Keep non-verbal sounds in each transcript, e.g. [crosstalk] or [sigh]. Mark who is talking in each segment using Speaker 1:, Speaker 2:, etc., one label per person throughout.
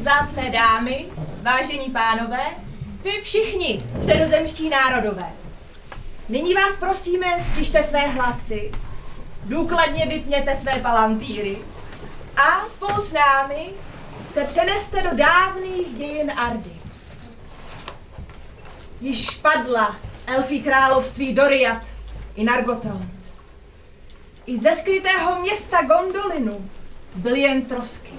Speaker 1: Zácné dámy, vážení pánové, vy všichni středozemští národové. Nyní vás prosíme, stište své hlasy, důkladně vypněte své palantýry a spolu s námi se přeneste do dávných dějin Ardy. Již padla elfí království Doriat i Nargothrond. I ze skrytého města Gondolinu zbyly jen trosky.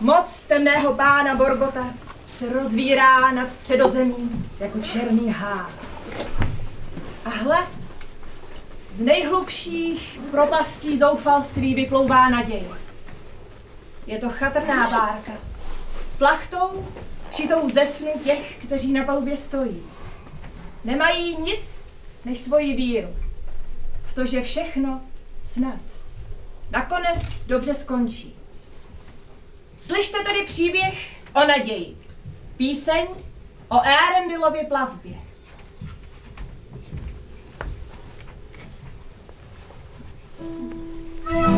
Speaker 1: Moc temného pána Borgota se rozvírá nad středozemí jako černý hár. A hle, z nejhlubších propastí zoufalství vyplouvá naděje. Je to chatrná bárka s plachtou šitou ze snu těch, kteří na palubě stojí. Nemají nic než svoji víru v to, že všechno snad nakonec dobře skončí. Slyšte tady příběh o naději. Píseň o Earendilově plavbě. Thank you.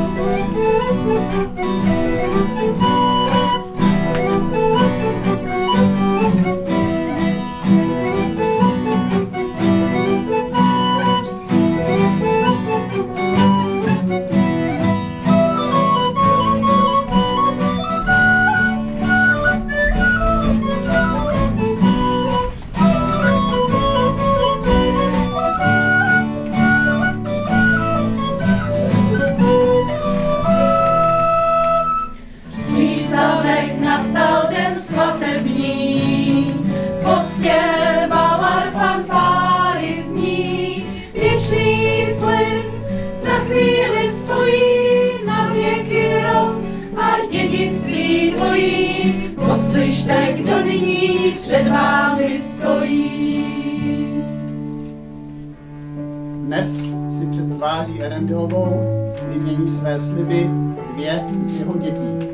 Speaker 2: Erendilovou vymění své sliby dvě z jeho dětí.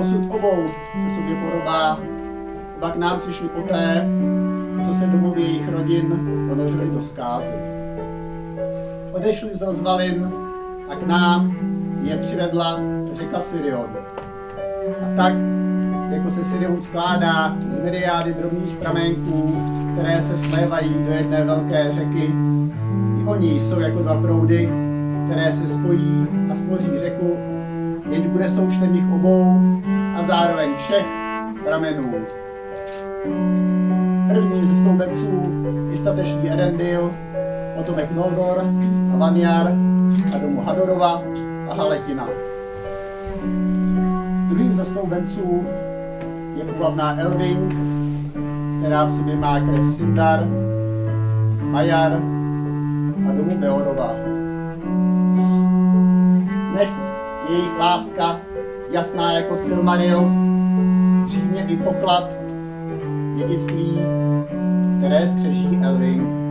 Speaker 2: Osud obou se sobě podobá, oba nám přišli poté, co se domovy jejich rodin ponořili do zkázy. Odešli z rozvalin a k nám je přivedla řeka Sirion. A tak, jako se Sirion skládá z miliády drobných pramenků, které se slévají do jedné velké řeky, oni jsou jako dva proudy, které se spojí a stvoří řeku, jež bude součtem jich obou a zároveň všech pramenů. Prvním ze stoupenců je statečný Erendil, potomek Noldor a Vanyar a domu Hadorova a Haletina. Druhým ze stoupenců je půvabná Elving, která v sobě má krev Sindar, Majar a domu Beorova. Nech jejich láska, jasná jako Silmaril, přijmě i poklad dědictví, které střeží Elving.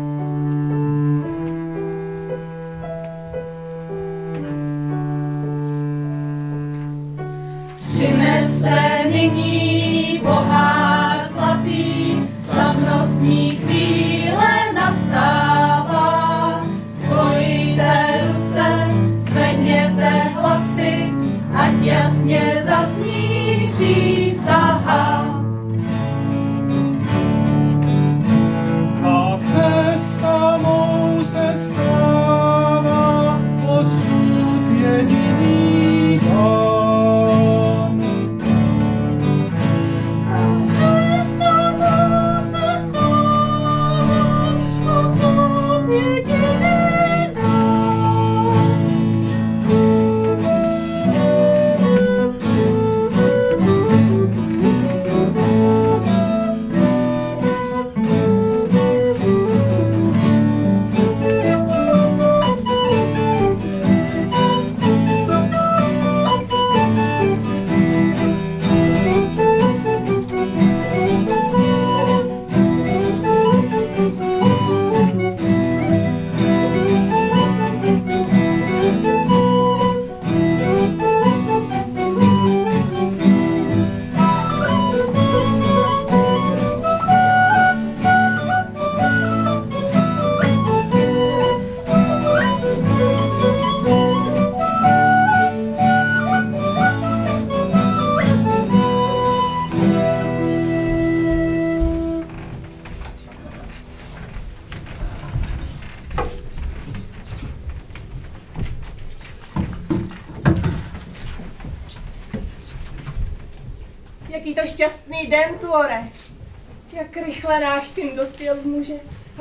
Speaker 1: Jak rychle náš syn dospěl v muže.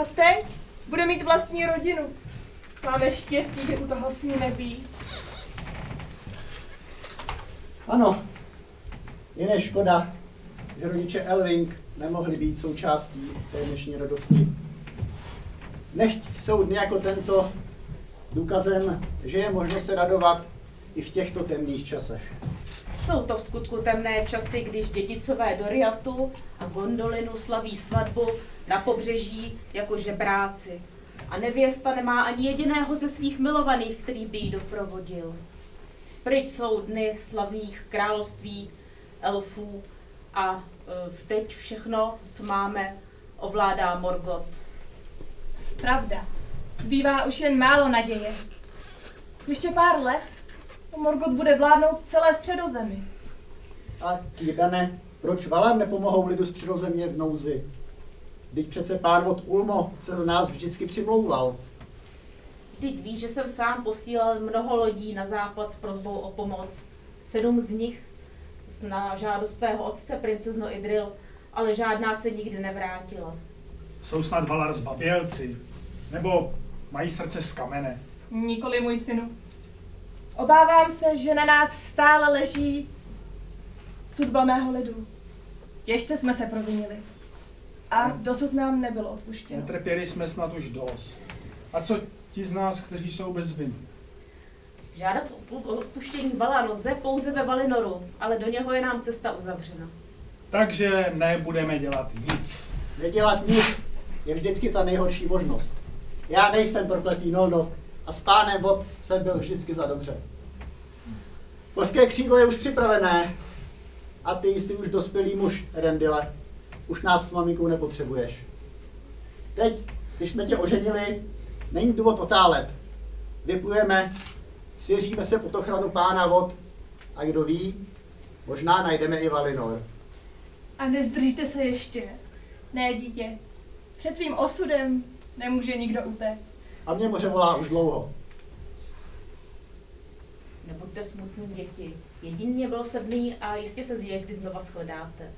Speaker 1: A teď bude mít vlastní rodinu. Máme štěstí, že u toho smíme být.
Speaker 2: Ano, jen škoda, že rodiče Elving nemohli být součástí té dnešní radosti. Nechť jsou dny jako tento důkazem, že je možno se radovat i v těchto temných časech.
Speaker 3: Jsou to v skutku temné časy, když dědicové Doriatu a Gondolinu slaví svatbu na pobřeží jako žebráci. A nevěsta nemá ani jediného ze svých milovaných, který by ji doprovodil. Pryč jsou dny slavných království, elfů a e, teď všechno, co máme, ovládá Morgot.
Speaker 1: Pravda. Zbývá už jen málo naděje. Ještě pár let Morgot bude vládnout celé středozemi.
Speaker 2: A Týrdane, proč Valar nepomohou lidu středozemě v nouzi? Teď přece pán od Ulmo se za nás vždycky přimlouval.
Speaker 3: Vždyť víš, že jsem sám posílal mnoho lodí na západ s prozbou o pomoc. Sedm z nich na žádost svého otce, princezno Idril, ale žádná se nikdy nevrátila.
Speaker 4: Jsou snad Valar zbabělci, nebo mají srdce z kamene.
Speaker 1: Nikoli můj synu. Obávám se, že na nás stále leží sudba mého lidu. Těžce jsme se provinili. A dosud nám nebylo odpuštěno.
Speaker 4: Netrpěli jsme snad už dost. A co ti z nás, kteří jsou bez viny?
Speaker 3: Žádat o odpuštění Vala lze pouze ve Valinoru, ale do něho je nám cesta uzavřena.
Speaker 4: Takže nebudeme dělat nic.
Speaker 2: Nedělat nic je vždycky ta nejhorší možnost. Já nejsem prokletý Noldo a s pánem vod jsem byl vždycky za dobře. Polské křídlo je už připravené a ty jsi už dospělý muž, Rendile. Už nás s maminkou nepotřebuješ. Teď, když jsme tě oženili, není důvod otálet. Vyplujeme, svěříme se pod ochranu pána vod a kdo ví, možná najdeme i Valinor.
Speaker 5: A nezdržíte se ještě.
Speaker 1: Ne, dítě. Před svým osudem nemůže nikdo utéct.
Speaker 2: A mě moře volá už dlouho.
Speaker 3: Nebuďte smutní děti. Jedině sedmý a jistě se zje, kdy znova shledáte.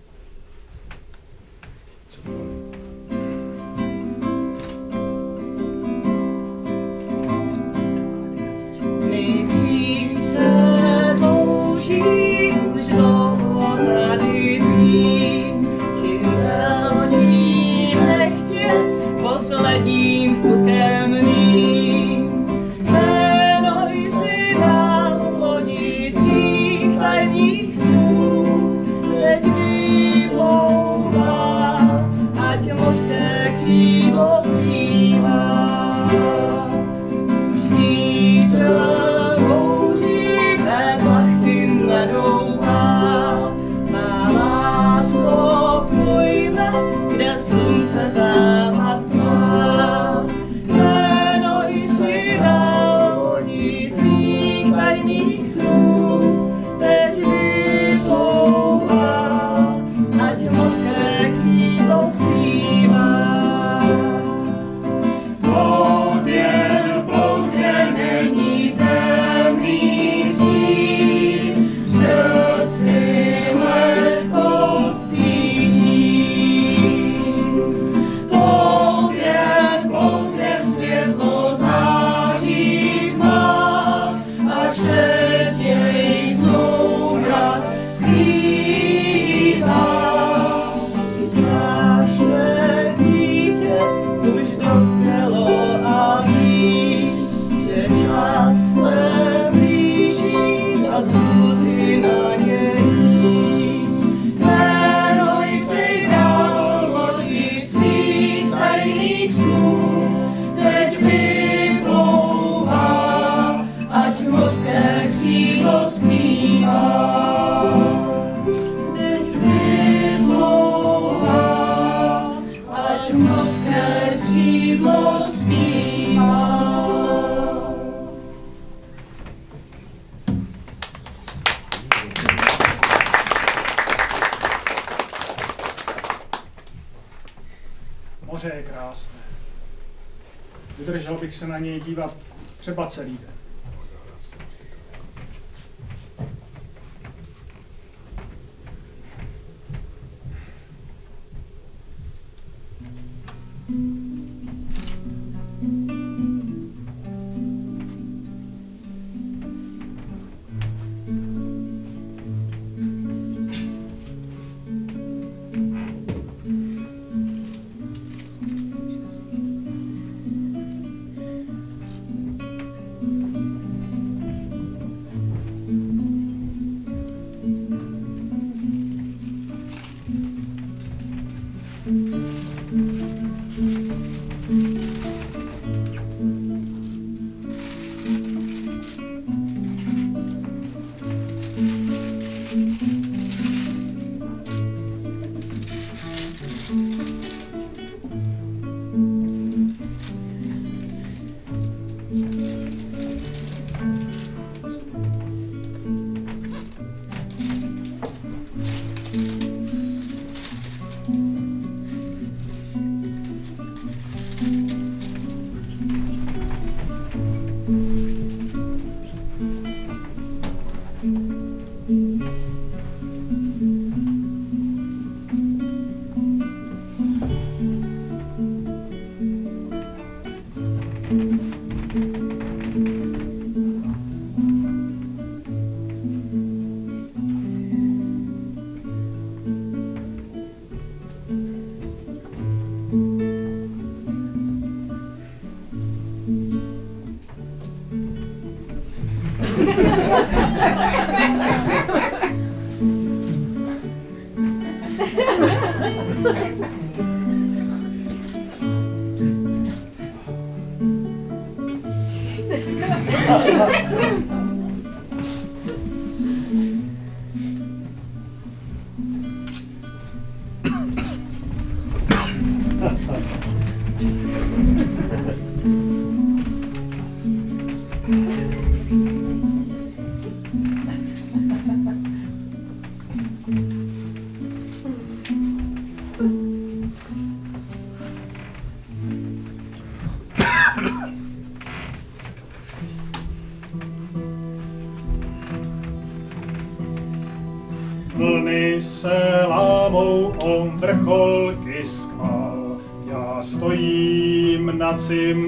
Speaker 1: My více touží
Speaker 4: třeba same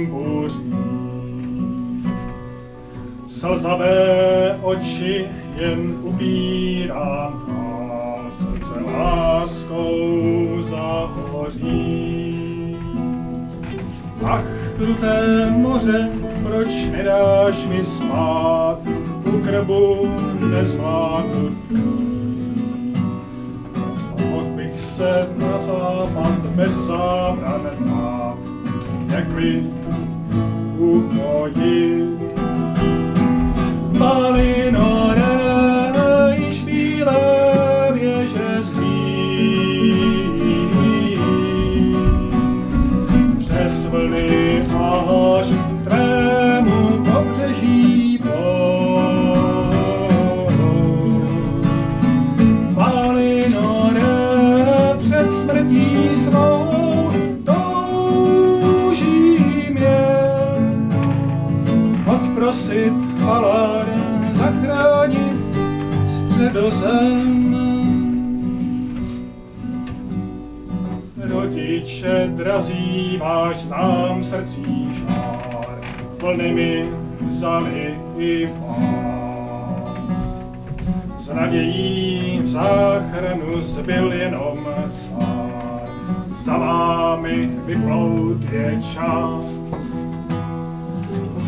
Speaker 4: s nadějí v záchranu zbyl jenom cár. Za vámi vyplout je čas.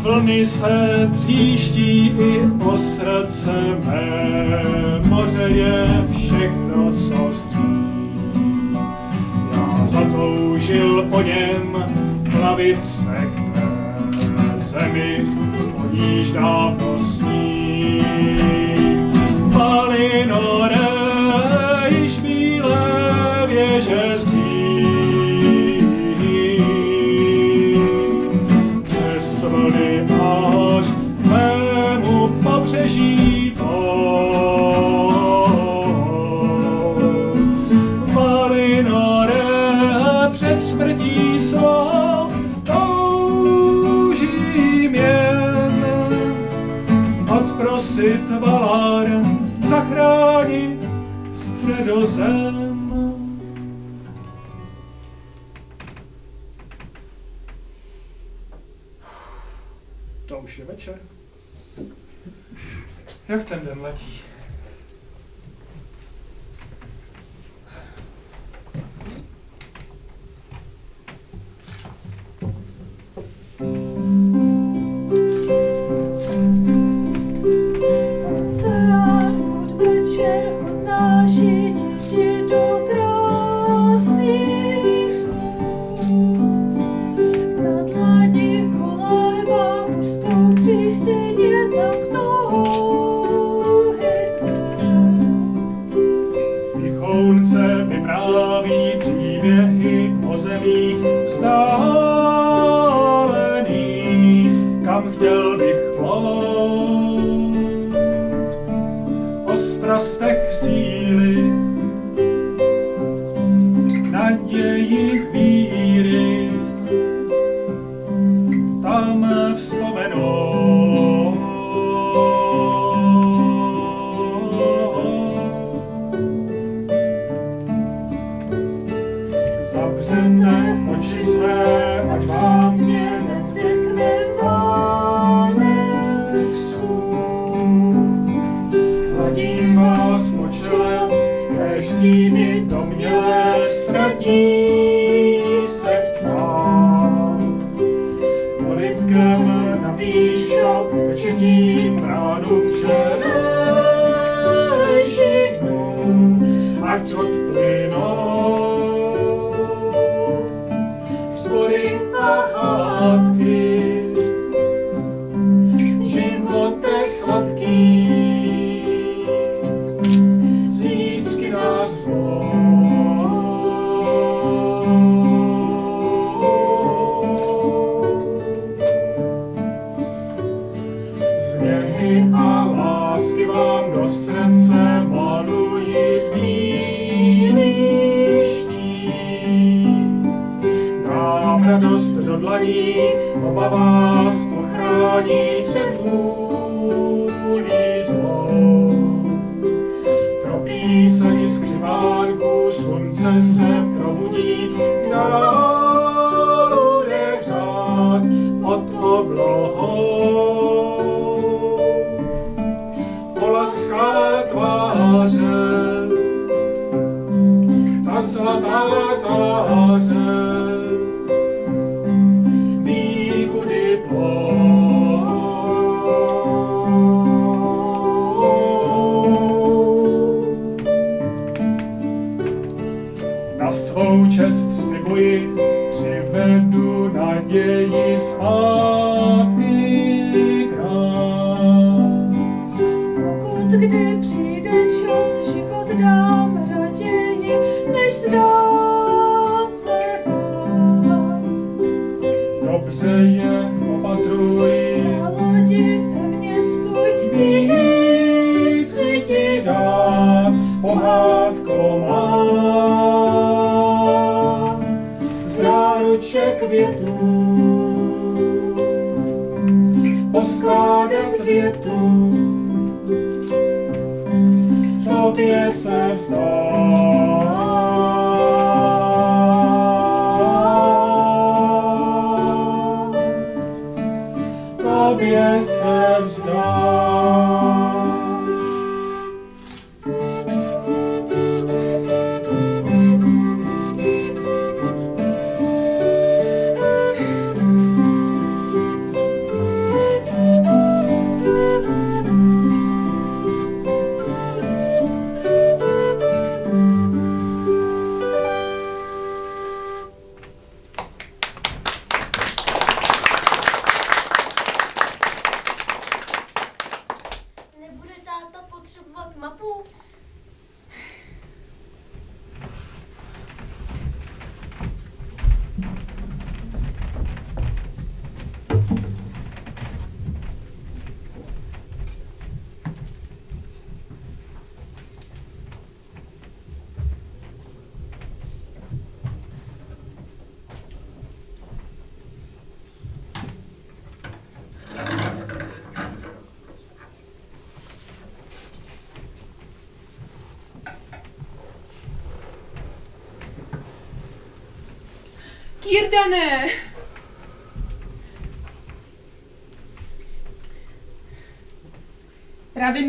Speaker 4: Vlny se příští i o srdce mé, moře je všechno, co stí. Já zatoužil po něm plavit se k té zemi, o níž dávno sním. Malinorej, šbílé věže zem. To už je večer. Jak ten den letí?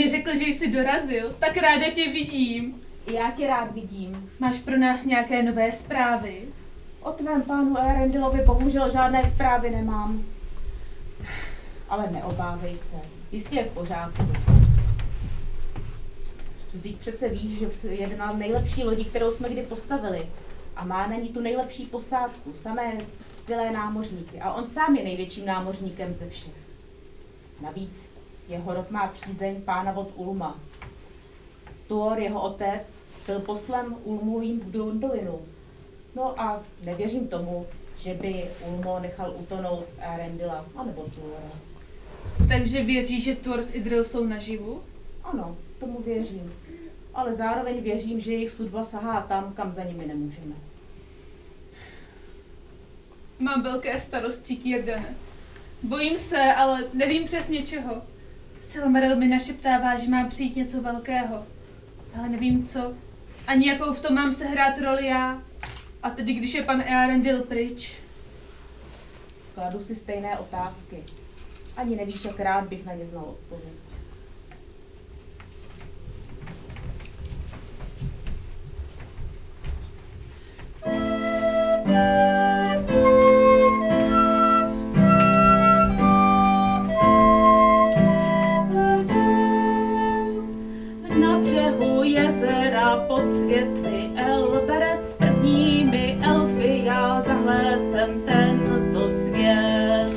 Speaker 5: Mi řekl, že jsi dorazil. Tak ráda tě vidím.
Speaker 3: Já tě rád vidím.
Speaker 5: Máš pro nás nějaké nové zprávy?
Speaker 3: O tvém pánu Erendilovi bohužel žádné zprávy nemám. Ale neobávej se, jistě je v pořádku. Vždyť přece víš, že je jedna z nejlepší lodí, kterou jsme kdy postavili. A má na ní tu nejlepší posádku, samé skvělé námořníky. A on sám je největším námořníkem ze všech. Navíc jeho rod má přízeň pána od Ulma. Tuor, jeho otec, byl poslem Ulmovým v Gondolinu. No a nevěřím tomu, že by Ulmo nechal utonout Arendila, anebo Tuora.
Speaker 5: Takže věříš, že Thor s Idril jsou naživu?
Speaker 3: Ano, tomu věřím. Ale zároveň věřím, že jejich sudba sahá tam, kam za nimi nemůžeme.
Speaker 5: Mám velké starosti, Kirdane. Bojím se, ale nevím přesně čeho. Silmaril mi našeptává, že má přijít něco velkého. Ale nevím co. Ani jakou v tom mám sehrát roli já. A tedy, když je pan Earendil pryč.
Speaker 3: Kladu si stejné otázky. Ani nevíš, jak rád bych na ně znal odpověď. Na pod světly Elberec prvními elfy já zahlédl jsem tento svět.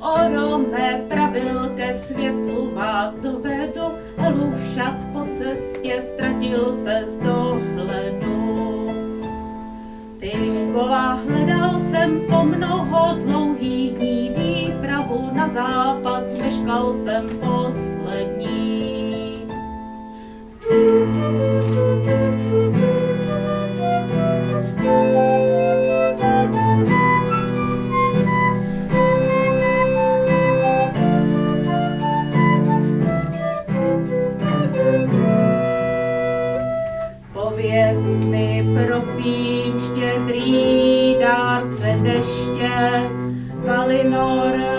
Speaker 3: Orome pravil ke světlu vás dovedu, Elu však po cestě ztratil se z dohledu. Ty kola hledal jsem po mnoho dlouhých dní výpravu na západ, zmeškal jsem poslední. prosím štědrý dárce deště, Valinor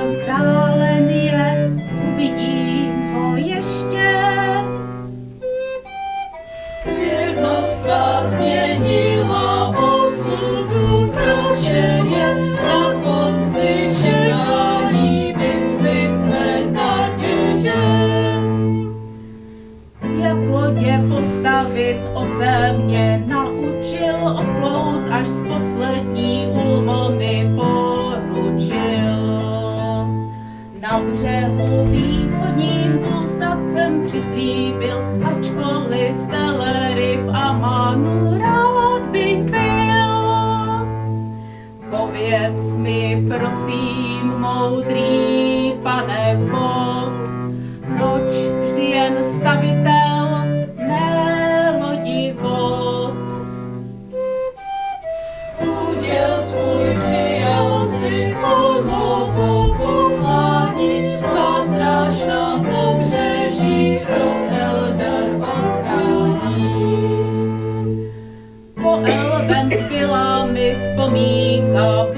Speaker 6: 啊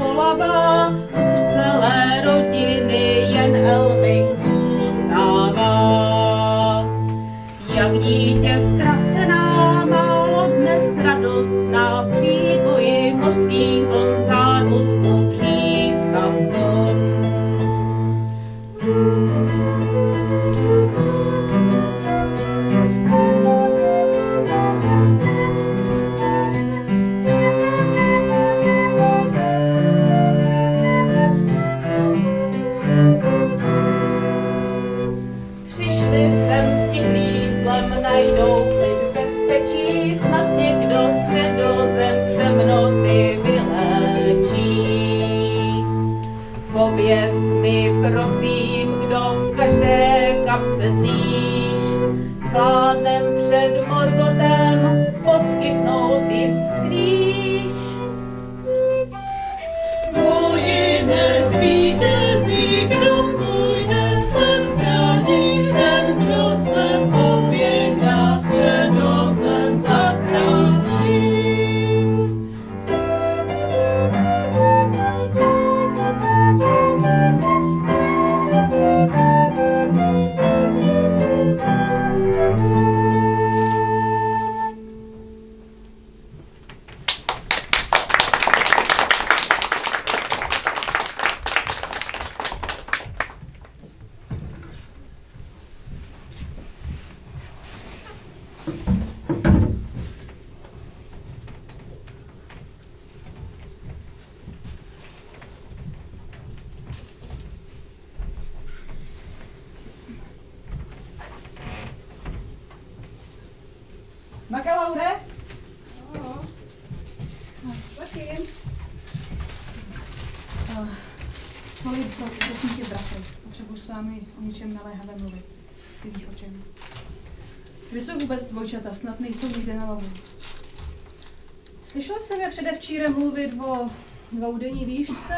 Speaker 6: dvoudenní výšce,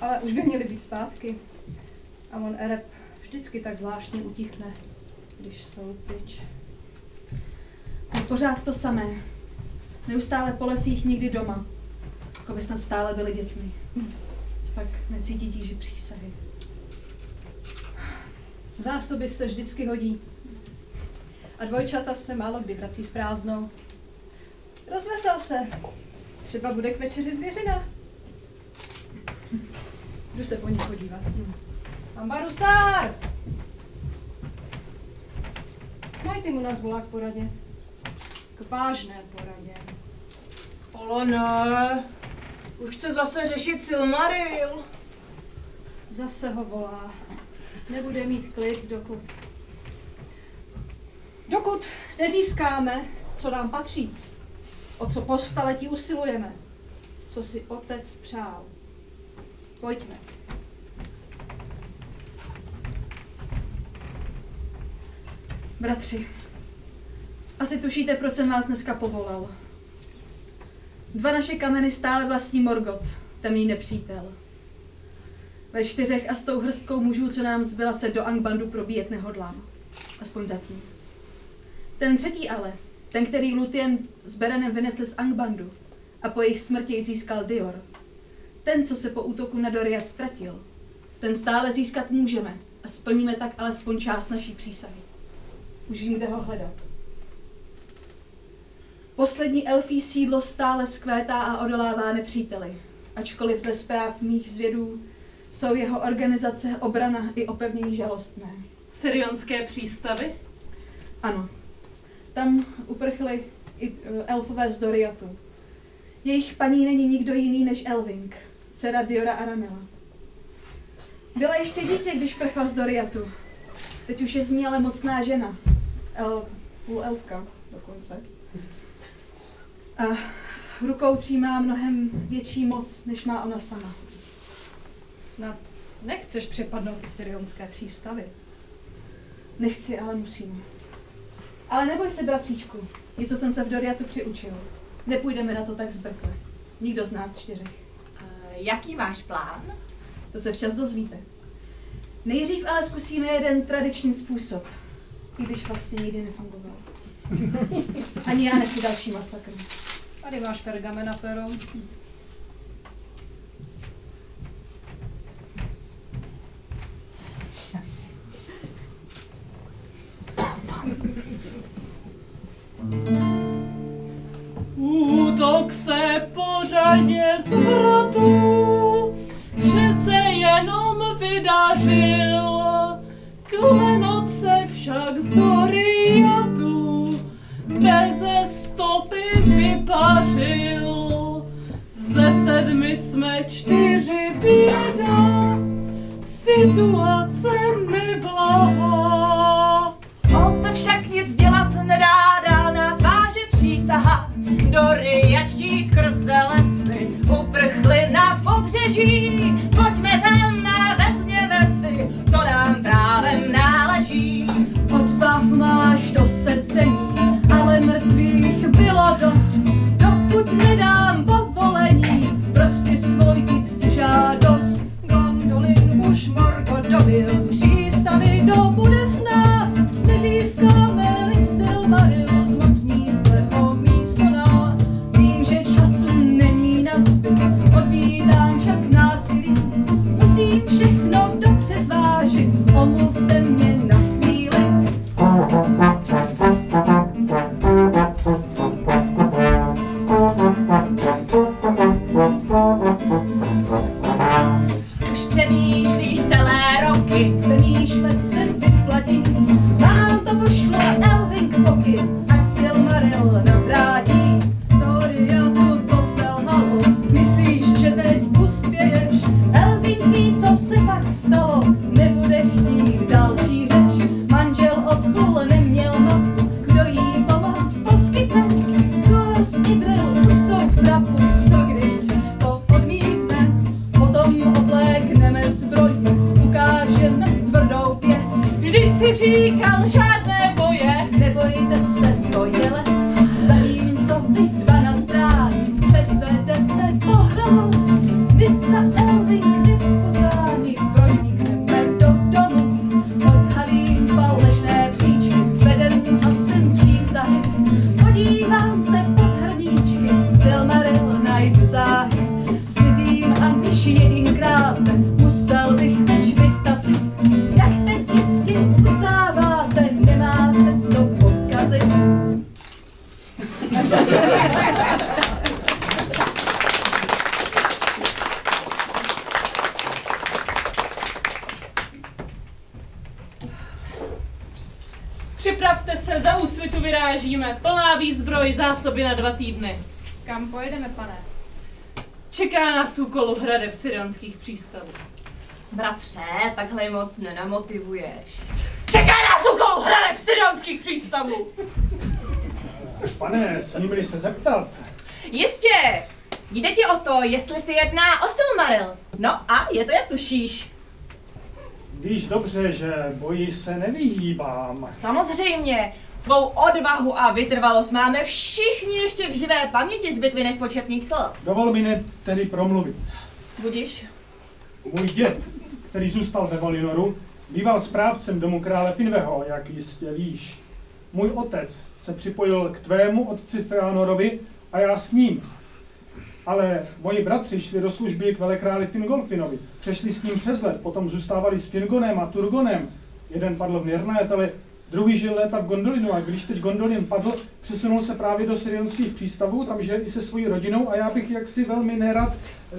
Speaker 6: ale už by měli být zpátky. A on Ereb vždycky tak zvláštně utichne, když jsou pryč.
Speaker 7: Je pořád to samé. Neustále po lesích, nikdy doma. Jako by snad stále byli dětmi. Co pak necítí tíži přísahy.
Speaker 6: Zásoby se vždycky hodí. A dvojčata se málo kdy vrací s prázdnou. Rozvesel se. Třeba bude k večeři zvěřina. Jdu se po ní podívat. Ambarusár! Daj mu nás volá k poradě. K vážné poradě.
Speaker 1: Ale ne. Už chce zase řešit Silmaril.
Speaker 6: Zase ho volá. Nebude mít klid, dokud... Dokud nezískáme, co nám patří. O co po staletí usilujeme. Co si otec přál. Pojďme.
Speaker 7: Bratři, asi tušíte, proč jsem vás dneska povolal. Dva naše kameny stále vlastní Morgot, temný nepřítel. Ve čtyřech a s tou hrstkou mužů, co nám zbyla, se do Angbandu probíjet nehodlám. Aspoň zatím. Ten třetí ale Ten, který Lutien s Berenem vynesli z Angbandu a po jejich smrti získal Dior. Ten, co se po útoku na Doriat ztratil. Ten stále získat můžeme a splníme tak alespoň část naší přísahy. Už vím, kde ho hledat. Poslední elfí sídlo stále skvétá a odolává nepříteli, ačkoliv dle zpráv mých zvědů jsou jeho organizace, obrana i opevnění žalostné.
Speaker 3: Sirionské přístavy?
Speaker 7: Ano, tam uprchli i eh, elfové z Doriatu. Jejich paní není nikdo jiný než Elving, dcera Diora Aramela. Byla ještě dítě, když prchla z Doriatu. Teď už je z ní ale mocná žena. El, půl elfka dokonce. A rukou třímá mnohem větší moc, než má ona sama.
Speaker 6: Snad nechceš přepadnout Sirionské přístavy.
Speaker 7: Nechci, ale musím. Ale neboj se, bratříčku. Něco jsem se v Doriatu přiučil. Nepůjdeme na to tak zbrkle. Nikdo z nás čtyřech.
Speaker 1: Jaký máš plán?
Speaker 7: To se včas dozvíte. Nejdřív ale zkusíme jeden tradiční způsob. I když vlastně nikdy nefungoval. [laughs] Ani já nechci další masakr.
Speaker 6: Tady máš pergamen a pero.
Speaker 3: Čeká nás úkol u hradeb Sirionských přístavů.
Speaker 1: bratře, takhle moc nenamotivuješ.
Speaker 3: Čeká nás u hradeb Sirionských přístavů!
Speaker 4: Pane, smím-li se zeptat,
Speaker 1: Jistě! Jde ti o to, jestli se jedná o Silmaril. No a je to jak tušíš.
Speaker 4: víš dobře, že boji se nevyhýbám.
Speaker 1: Samozřejmě, tvou odvahu a vytrvalost máme všichni ještě v živé paměti z bitvy nespočetných slz.
Speaker 4: Dovol mi ne tedy promluvit.
Speaker 1: Budiš?
Speaker 4: Můj děd, který zůstal ve Valinoru, býval správcem domu krále Finveho, jak jistě víš. můj otec se připojil k tvému otci Feanorovi a já s ním. Ale moji bratři šli do služby k velekráli Fingolfinovi. Přešli s ním přes let, potom zůstávali s Fingonem a Turgonem. Jeden padl v Nirnaeteli, druhý žil léta v Gondolinu a když teď Gondolin padl, přesunul se právě do syrionských přístavů, tam žije i se svojí rodinou a já bych jaksi velmi nerad... eh,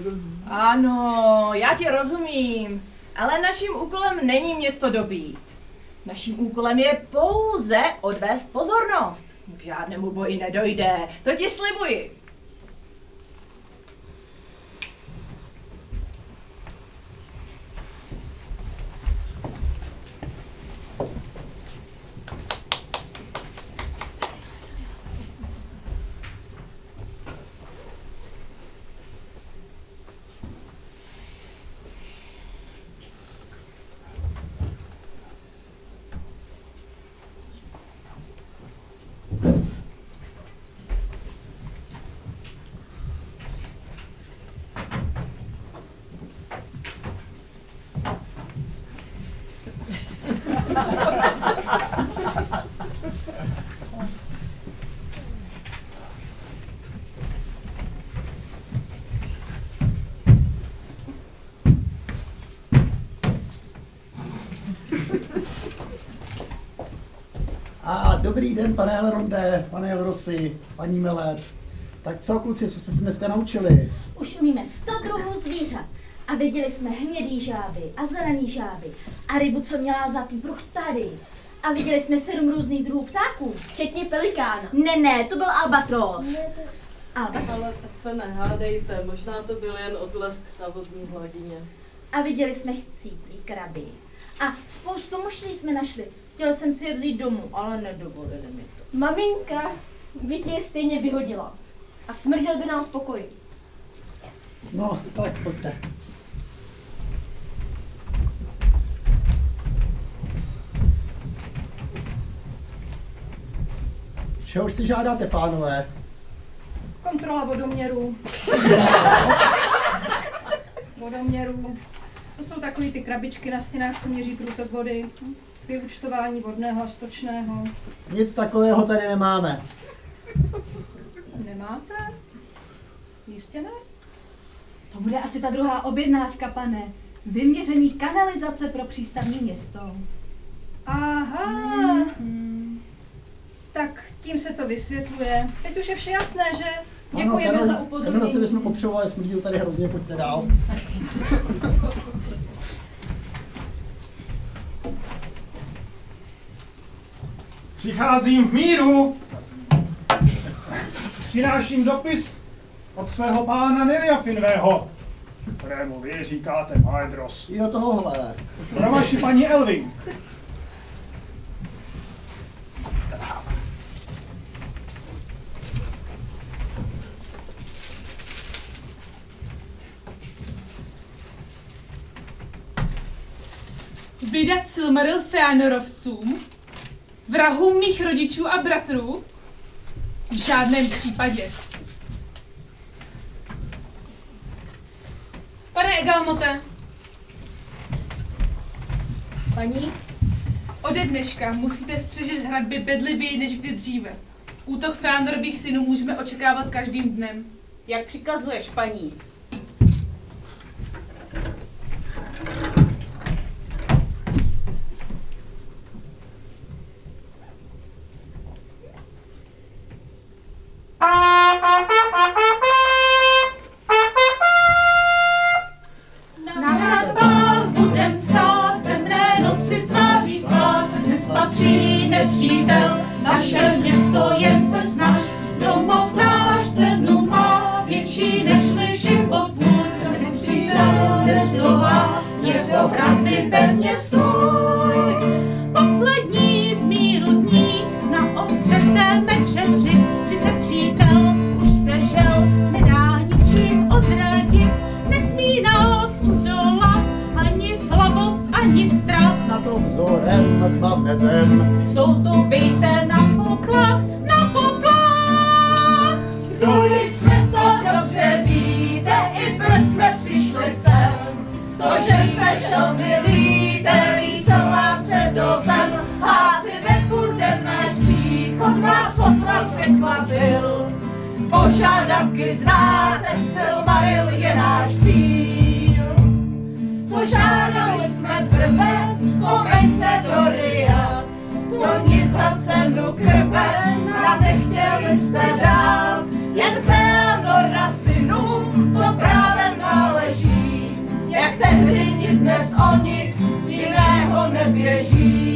Speaker 1: Ano, já ti rozumím, ale naším úkolem není město dobít. Naším úkolem je pouze odvést pozornost. K žádnému boji nedojde, to ti slibuji.
Speaker 2: A dobrý den, pane Elronde, pane Elrosy, paní Melet. Tak co, kluci, co jste se dneska naučili?
Speaker 8: Už umíme 100 druhů zvířat. A viděli jsme hnědý žáby a zelený žáby a rybu, co měla zlatý pruh tady. A viděli jsme sedm různých druhů ptáků.
Speaker 9: Včetně pelikána.
Speaker 8: Ne, ne, to byl albatros. Albatros.
Speaker 10: Ale tak se nehádejte, možná to byl jen odlesk na vodní hladině.
Speaker 8: A viděli jsme chcíplý kraby. A spoustu mušlí jsme našli. Chtěla jsem si je vzít domů, ale nedovolili mi to.
Speaker 9: Maminka by tě je stejně vyhodila. A smrděl by nám v pokoji.
Speaker 2: No, tak pojďte. Čeho už si žádáte, pánové?
Speaker 6: Kontrola vodoměru. vodoměru. To jsou takový ty krabičky na stěnách, co měří průtok vody. Vyučtování vodného a stočného.
Speaker 2: Nic takového tady nemáme.
Speaker 6: Nemáte? Jistě ne?
Speaker 7: To bude asi ta druhá objednávka, pane. Vyměření kanalizace pro přístavní město.
Speaker 6: Aha. Tak tím se to vysvětluje. Teď už je vše jasné, že? Děkujeme
Speaker 2: Ano,
Speaker 6: za upozornění.
Speaker 2: Karol, bychom potřebovali smrdil tady hrozně, pojďte dál.
Speaker 4: Přicházím v míru. Přináším dopis od svého pána Neriafinvého, kterému vy říkáte Maedros.
Speaker 2: Jo, tohohle.
Speaker 4: Pro vaši paní Elving.
Speaker 5: Vydat Silmaril Feanorovcům? Vrahům mých rodičů a bratrů? V žádném případě. Pane Egalmote,
Speaker 1: Paní,
Speaker 5: ode dneška musíte střežit hradby bedlivěji než kdy dříve. Útok Feanorových synů můžeme očekávat každým dnem.
Speaker 3: Jak přikazuješ, paní?
Speaker 10: Na horem. Jsou tu bejte na poplach, na poplach. Kvůli jsme to dobře víte, i proč jsme přišli sem. To, že jste šel milíte,
Speaker 1: více vás do zem. Hlásy nebudem náš příchod, nás otra přeskvapil. Požádavky znáte, Silmaril je náš cíl co žádali jsme prvé, vzpomeňte do Ria. Loni za cenu krve, nám nechtěli jste dát, jen Feanor synům to právem náleží. Jak tehdy ni dnes o nic jiného neběží.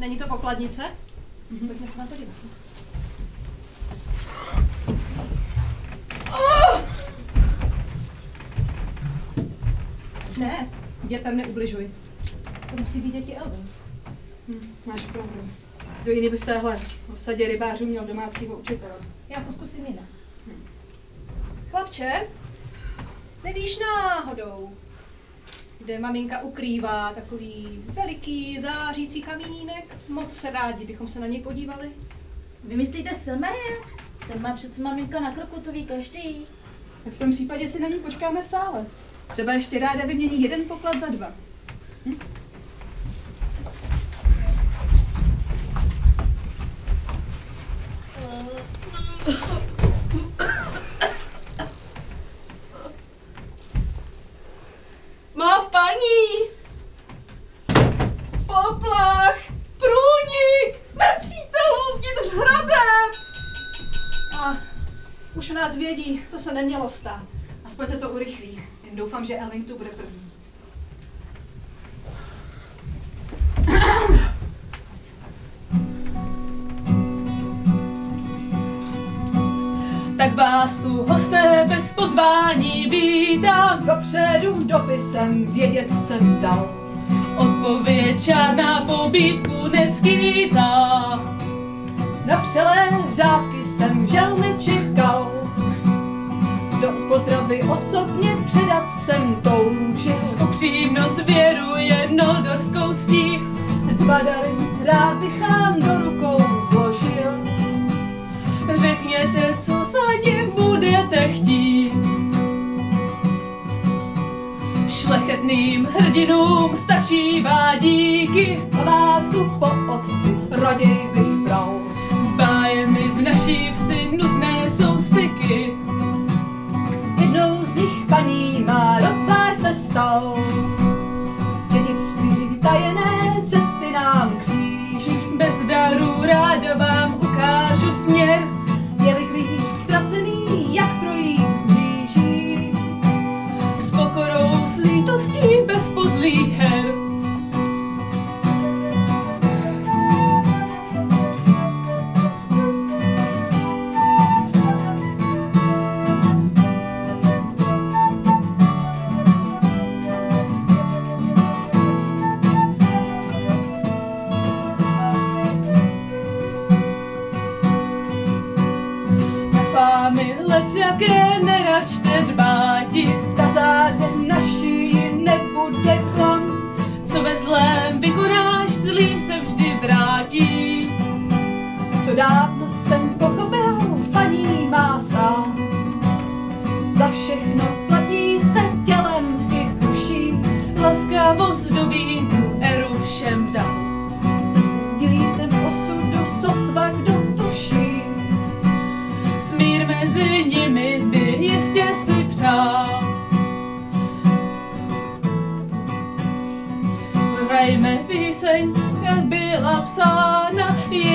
Speaker 1: Není
Speaker 6: to pokladnice? Mhm. Pojďme se na to dívat. Ne, dětem neubližuj. To musí být děti Elvin.
Speaker 11: Hm, máš pravdu. Kdo jiný by v téhle osadě rybářů měl domácího učitele?
Speaker 6: Já to zkusím jinak. Hm. Chlapče, nevíš náhodou,
Speaker 12: kde maminka ukrývá takový veliký zářící kamínek? Moc rádi bychom se na něj podívali.
Speaker 8: Vymyslíte Silmarie? Ten má přece maminka na kroku, to ví každý.
Speaker 6: Tak v tom případě si na ní počkáme v sále. Třeba ještě ráda vymění jeden poklad za dva.
Speaker 13: Má paní! Poplach! Průnik! Nepřítel uvnitř hradeb!
Speaker 12: A už to se nemělo stát.
Speaker 6: Aspoň se to urychlí. Jen doufám, že Elving tu bude první.
Speaker 5: Tak vás tu hosté bez pozvání vítám.
Speaker 6: Dopředu dopisem vědět jsem dal.
Speaker 5: Odpověď žádná pobídku neskýtá.
Speaker 6: Na vřelé řádky jsem žel nečekal. Pozdravy osobně předat jsem toužil.
Speaker 5: Upřímnost věru jednodorskou ctí.
Speaker 6: Dva dary rád bych vám do rukou vložil.
Speaker 5: Řekněte, co za ně budete chtít. Šlechetným hrdinům stačí díky.
Speaker 6: Památku po otci raději bych bral.
Speaker 5: S bájemi v naší vsi nuzné jsou styky.
Speaker 6: Nich paní má rotvář se stal. Dědictví tajené cesty nám kříží.
Speaker 5: Bez daru ráda vám ukážu směr.
Speaker 6: Je-li ztracený,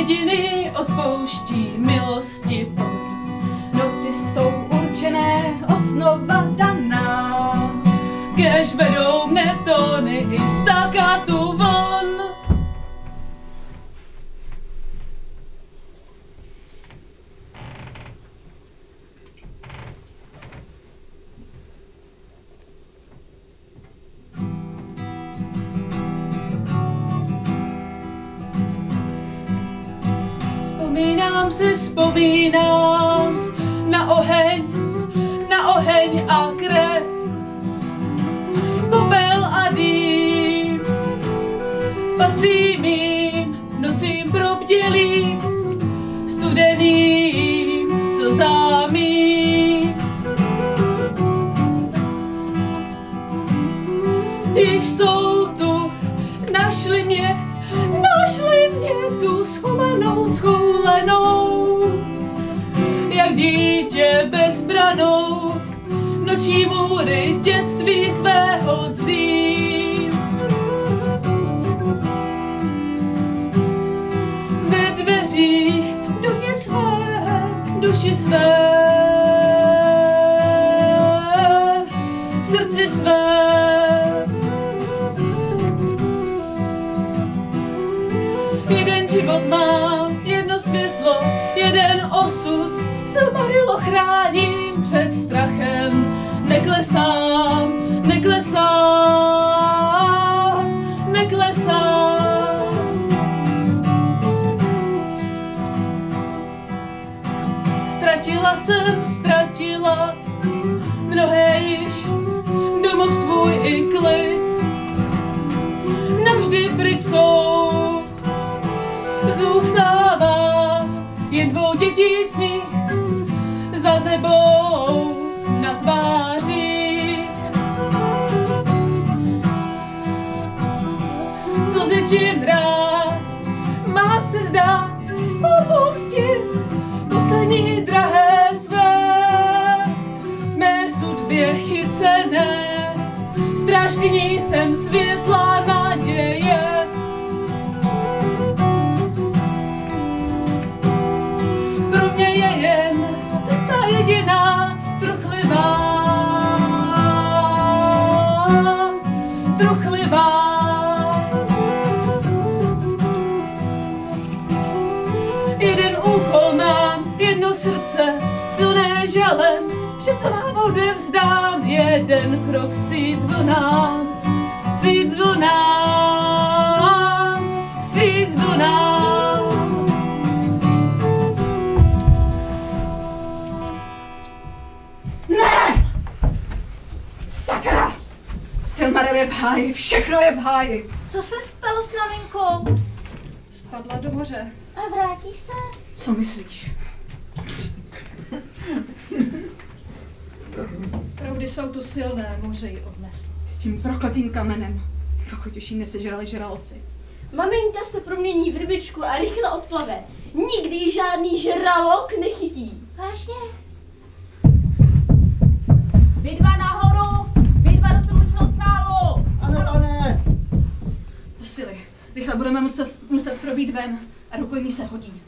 Speaker 5: jediný odpouští milosti pod.
Speaker 6: Noty jsou určené, osnova daná.
Speaker 5: Kež vedou mne tóny i stákátu vzdát, opustit poslední drahé své. Mé sudbě chycené, strážkyní jsem světla vše, co mám, odevzdám, jeden krok vstříc vlnám, vstříc vlnám, vstříc vlnám.
Speaker 1: Ne! Sakra! Silmaril je v háji, všechno je v háji.
Speaker 8: Co se stalo s maminkou?
Speaker 6: Spadla do moře.
Speaker 8: A vrátíš se?
Speaker 1: Co myslíš?
Speaker 6: Proudy jsou tu silné, moře ji odneslo.
Speaker 1: S tím prokletým kamenem, dokud už jí nesežrali žraloci.
Speaker 9: Maminka se promění v rybičku a rychle odplave. Nikdy ji žádný žralok nechytí.
Speaker 8: Vážně?
Speaker 3: Vy dva nahoru, vy dva do toho sálu.
Speaker 2: Ano, pane!
Speaker 7: Posily, rychle budeme muset, muset probít ven a rukojmí se hodí.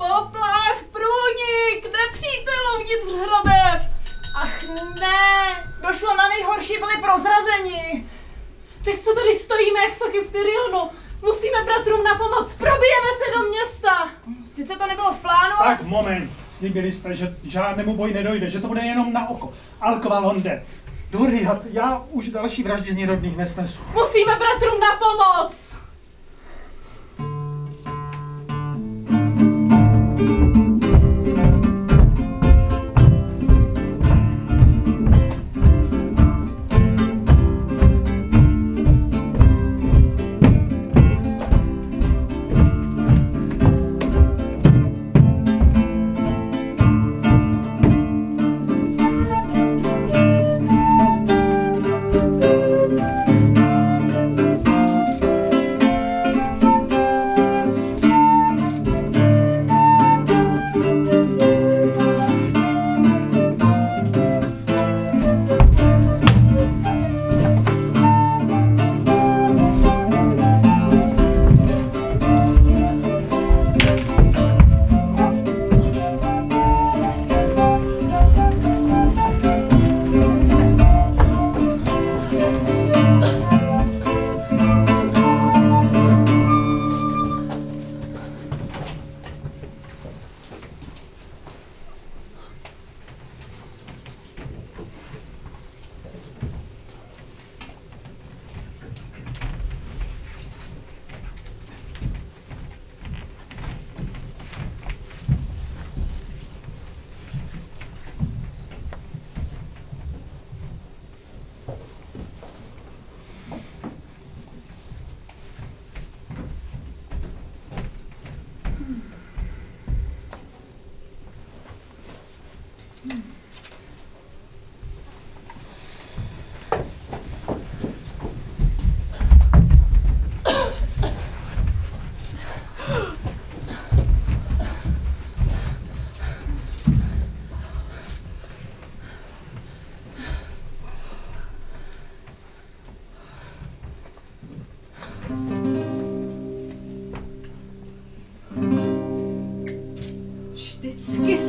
Speaker 1: Poplach, průnik, nepřítel uvnitř hradeb. Ach ne, došlo na nejhorší, byli prozrazeni.
Speaker 5: Tak co tady stojíme jak soky v Tyrionu? Musíme bratrům na pomoc, probijeme se do města!
Speaker 1: Sice to nebylo v plánu, ale...
Speaker 4: Tak, moment. Slíbili jste, že žádnému boji nedojde, že to bude jenom na oko. Alkova Londe. Doriat, já už další vraždění rodných nesnesu.
Speaker 5: Musíme bratrům na pomoc!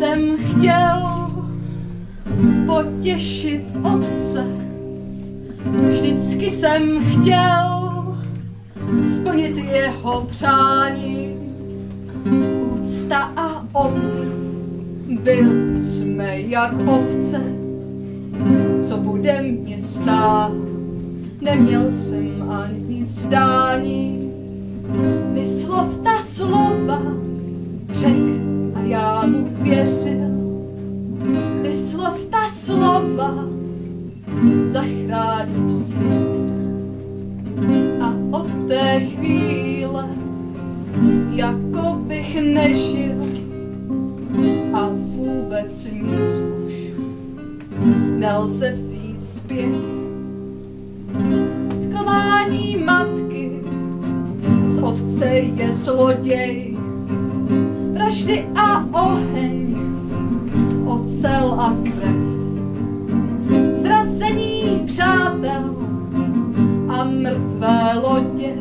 Speaker 6: Jsem chtěl potěšit otce. Vždycky jsem chtěl splnit jeho přání. Úcta a obdiv, byl jsme jak ovce, co bude mě stát. Neměl jsem ani zdání, vyslov ta slova, řek a já mu věřil. Vyslov ta slova, zachráníš svět. A od té chvíle, jako bych nežil a vůbec nic už nelze vzít zpět. Zklamání matky, z otce je zloděj, vraždy a oheň, ocel a krev. Zrazení přátel a mrtvé lodě.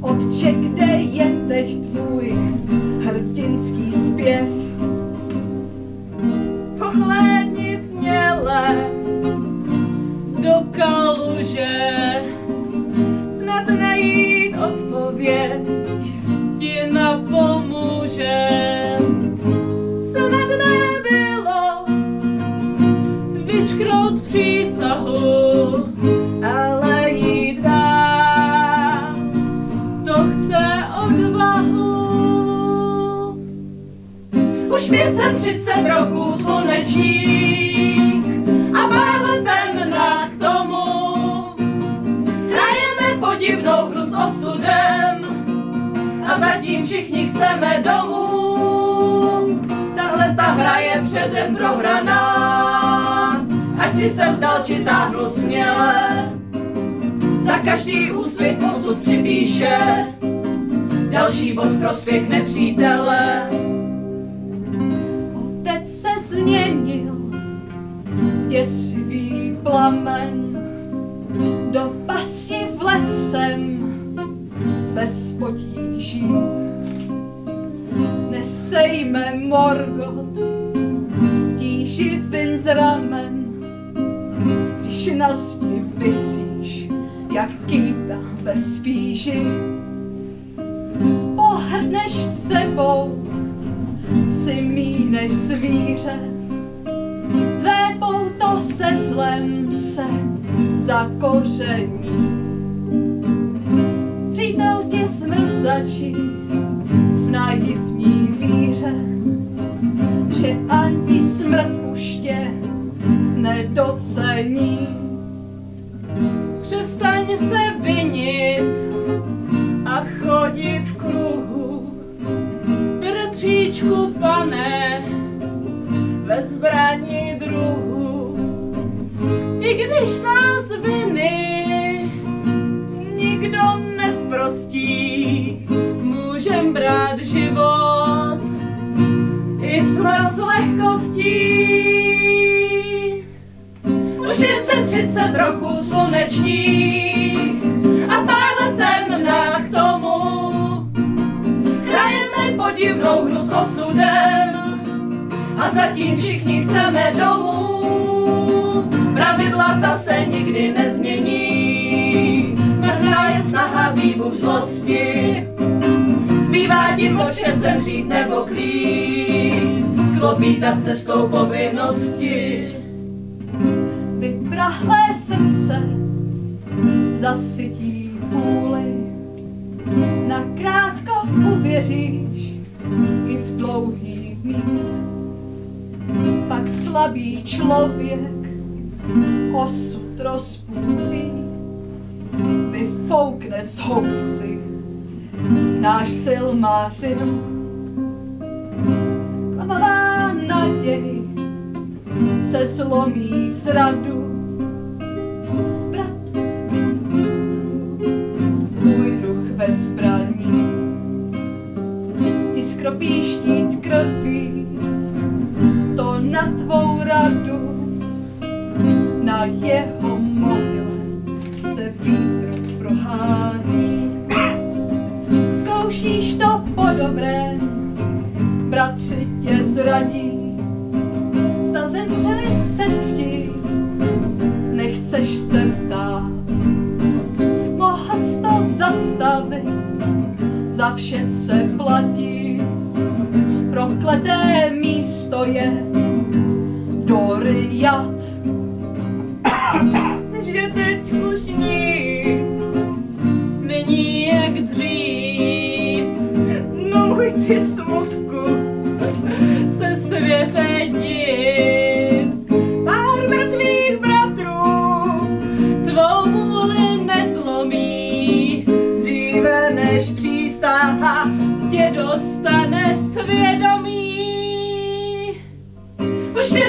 Speaker 6: Otče, kde je teď tvůj hrdinský zpěv?
Speaker 14: Pohlédni směle
Speaker 5: Do kaluže
Speaker 14: snad najít odpověď.
Speaker 5: ti napomůže.
Speaker 1: Už 530 roků slunečních a pár let temna k tomu. Hrajeme podivnou hru s osudem a zatím všichni chceme domů. Tahle ta hra je předem prohraná, ať si jsem vzdal či táhnu směle. Za každý úspěch posud připíše další bod v prospěch nepřítele.
Speaker 6: Změnil v děsivý plamen, do pasti v lesem bez potíží. Nesejme Morgot, tíži vin z ramen, když na zdi vysíš, jak kýta ve spíži. Pohrdneš sebou, si mý než zvíře. Tvé pouto se zlem se zakoření. Přítel tě zmrzačí v naivní víře, že ani smrt už tě nedocení.
Speaker 5: Přestaň se vinit,
Speaker 14: a chodit v kruhu
Speaker 5: bratříčku pane,
Speaker 14: ve zbraní druhu.
Speaker 5: i když nás viny
Speaker 14: Nikdo nesprostí,
Speaker 5: můžem brát život.
Speaker 14: i smrt s lehkostí.
Speaker 1: Už 530 roků slunečních a pár let temna k tomu. Podivnou hru s osudem a zatím všichni chceme domů. Pravidla ta se nikdy nezmění, mrhná je snaha výbuch zlosti. Zbývá ti mlčet, zemřít nebo klít, klopítat cestou povinnosti.
Speaker 6: vyprahlé srdce zasytí vůli. Nakrátko uvěříš i v dlouhý mír. Pak slabý člověk osud rozpůlí, vyfoukne z houbci náš silmaril. Klamavá naděj se zlomí v zradu. Brat, tvůj druh ve zbraní, skropí štít krví, to na tvou radu, na jeho mohyle se vítr prohání. Zkoušíš to po dobrém, bratři tě zradí. Zda zemřeli se ctí, nechceš se ptát. Mohla to zastavit, za vše se platí. Prokleté místo je Doriat. [coughs]
Speaker 1: že teď už nic není jak dřív. No můj ty smutku, se světe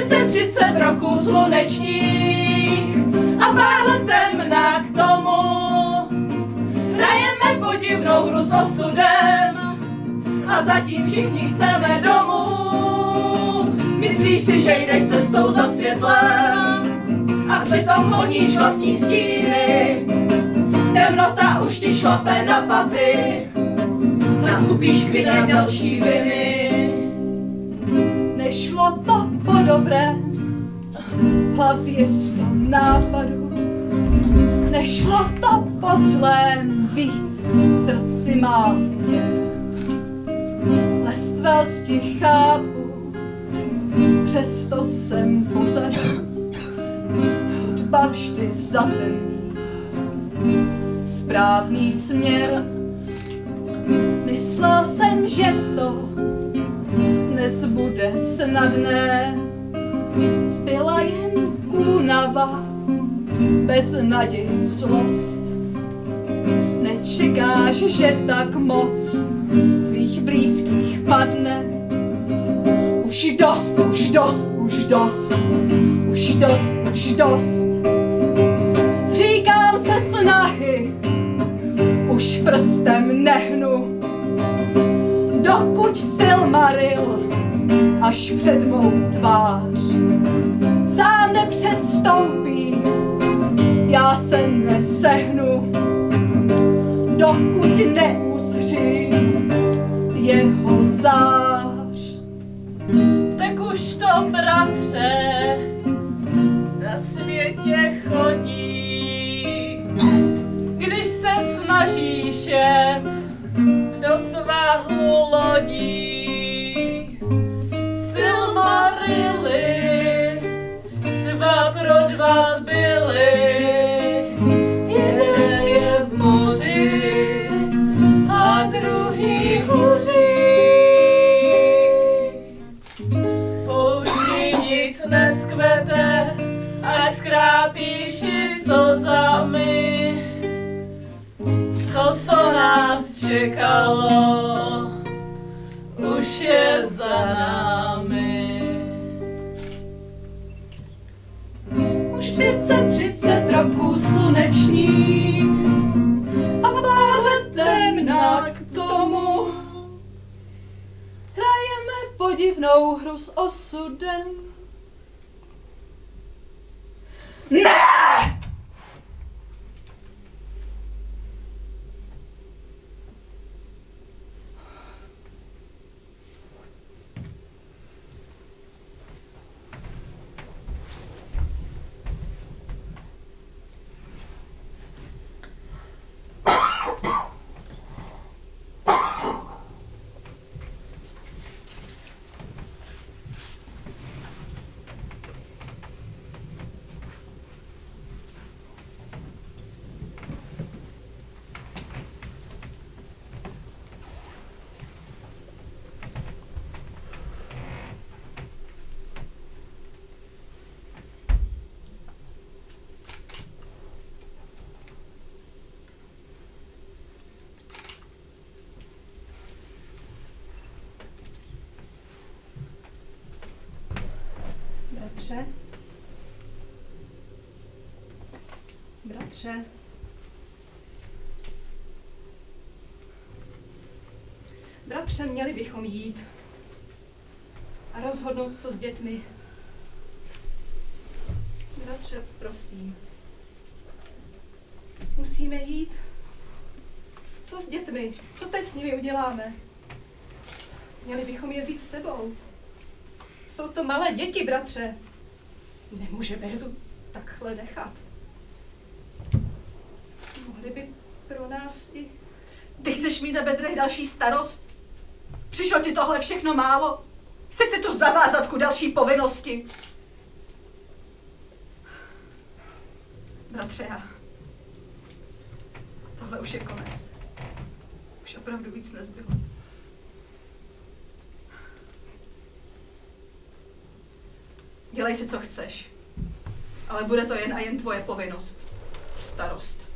Speaker 1: 230 roků slunečních a pár let temná k tomu. Hrajeme podivnou hru s osudem a zatím všichni chceme domů. Myslíš si, že jdeš cestou za světlem a přitom honíš vlastní stíny. Temnota už ti šlape na paty, se skupíš další viny.
Speaker 6: Nešlo to dobré, v hlavě sto nápadů. Nešlo to po zlém, víc v srdci má děr. Lestvelsti chápu, přesto jsem pozadu. Sudba vždy zatemní správný směr. Myslel jsem, že to dnes bude snadné. Zbyla jen únava, bez naději zlost. Nečekáš, že tak moc tvých blízkých padne. Už dost, už dost, už dost, už dost, už dost. Zříkám se snahy, už prstem nehnu, dokud Silmaril až před mou tvář sám nepředstoupí, já se nesehnu, dokud neuzří jeho zář.
Speaker 1: Tak už to, bratře, na světě chodí. Když se snažíš jet do svahu lodí, pro dva zbyly. Jeden je v moři a druhý hoří. Pouští nic neskvete, až skrápíš i slzami. To, co nás čekalo, už je za nás.
Speaker 6: 40, 30 roků sluneční a pár let temná k tomu. Hrajeme podivnou hru s osudem.
Speaker 1: Ne!
Speaker 15: Bratře? Bratře? Bratře, měli bychom jít a rozhodnout, co s dětmi. Bratře, prosím. Musíme jít. Co s dětmi? Co teď s nimi uděláme?
Speaker 16: Měli bychom je vzít s sebou. Jsou to malé děti, bratře. Nemůžeme je tu takhle nechat. Mohli by pro nás i...
Speaker 6: Ty chceš mít na bedrech další starost? Přišlo ti tohle všechno málo? Chci se tu zavázat ku další povinnosti. Bratře, já... Tohle už je konec. Už opravdu víc nezbylo. dělej si, co chceš. Ale bude to jen a jen tvoje povinnost. Starost.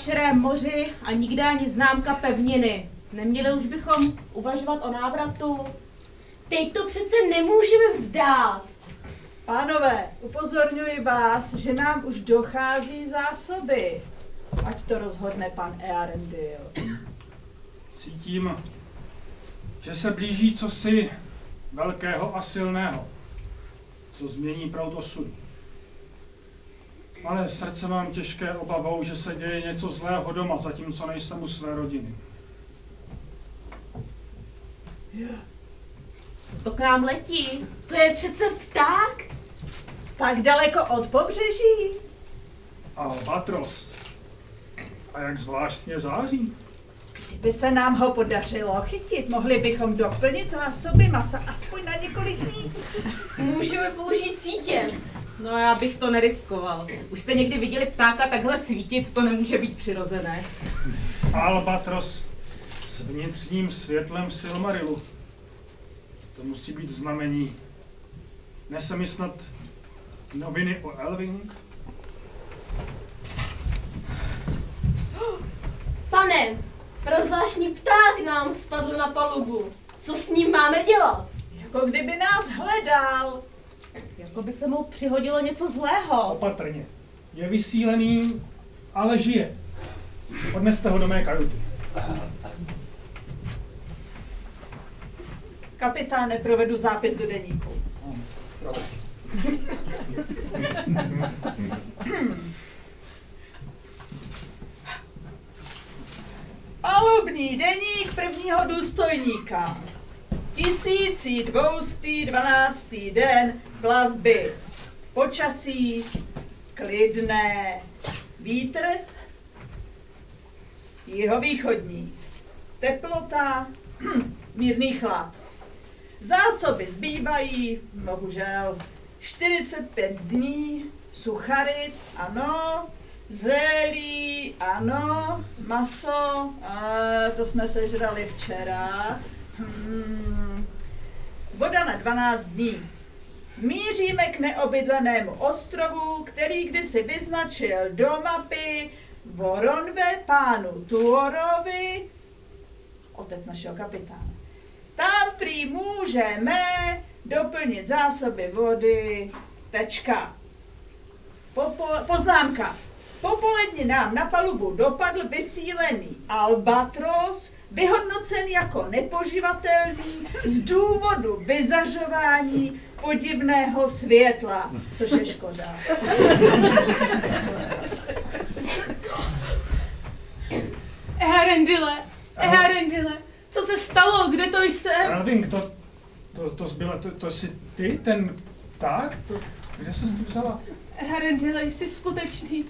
Speaker 3: Širém moři a nikde ani známka pevniny. Neměli už bychom uvažovat o návratu?
Speaker 9: Teď to přece nemůžeme vzdát.
Speaker 17: Pánové, upozorňuji vás, že nám už dochází zásoby. Ať to rozhodne pan Earendil.
Speaker 4: Cítím, že se blíží cosi velkého a silného, co změní proud osudu. Ale srdce mám těžké obavou, že se děje něco zlého doma, zatímco nejsem u své rodiny.
Speaker 3: Co to k nám letí?
Speaker 9: To je přece pták.
Speaker 17: Tak daleko od pobřeží.
Speaker 4: Albatros. A jak zvláštně září.
Speaker 17: Kdyby se nám ho podařilo chytit, mohli bychom doplnit zásoby masa aspoň na několik dní.
Speaker 9: Můžeme použít sítě.
Speaker 3: No já bych to neriskoval. Už jste někdy viděli ptáka takhle svítit, to nemůže být přirozené.
Speaker 4: Albatros s vnitřním světlem Silmarilu. To musí být znamení. Nese mi snad noviny o Elving?
Speaker 9: Pane, prozvláštní pták nám spadl na palubu. Co s ním máme dělat?
Speaker 17: Jako kdyby nás hledal.
Speaker 3: Jako by se mu přihodilo něco zlého.
Speaker 4: Opatrně. Je vysílený, ale žije. Odneste ho do mé kajuty.
Speaker 17: Kapitáne, provedu zápis do deníku. Palubní deník prvního důstojníka. 1212. den plavby. Počasí klidné. Vítr jihovýchodní. Teplota mírný chlad. Zásoby zbývají, bohužel, 45 dní, sucharit, ano, zelí, ano, maso, a to jsme sežrali včera, hmm, voda na 12 dní. Míříme k neobydlenému ostrovu, který kdysi vyznačil do mapy Voronve pánu Tuorovi, otec našeho kapitána. Tam prý můžeme doplnit zásoby vody, tečka. Popo, poznámka. Popoledně nám na palubu dopadl vysílený albatros, vyhodnocen jako nepoživatelný z důvodu vyzařování podivného světla, což je škoda.
Speaker 5: Eharendile, Eharendile, co se stalo, kde to jsem?
Speaker 4: Elving, to, to, to, zbyla, to, to jsi ty, ten pták? To, kde jsi to vzala?
Speaker 5: Eharendile, jsi skutečný.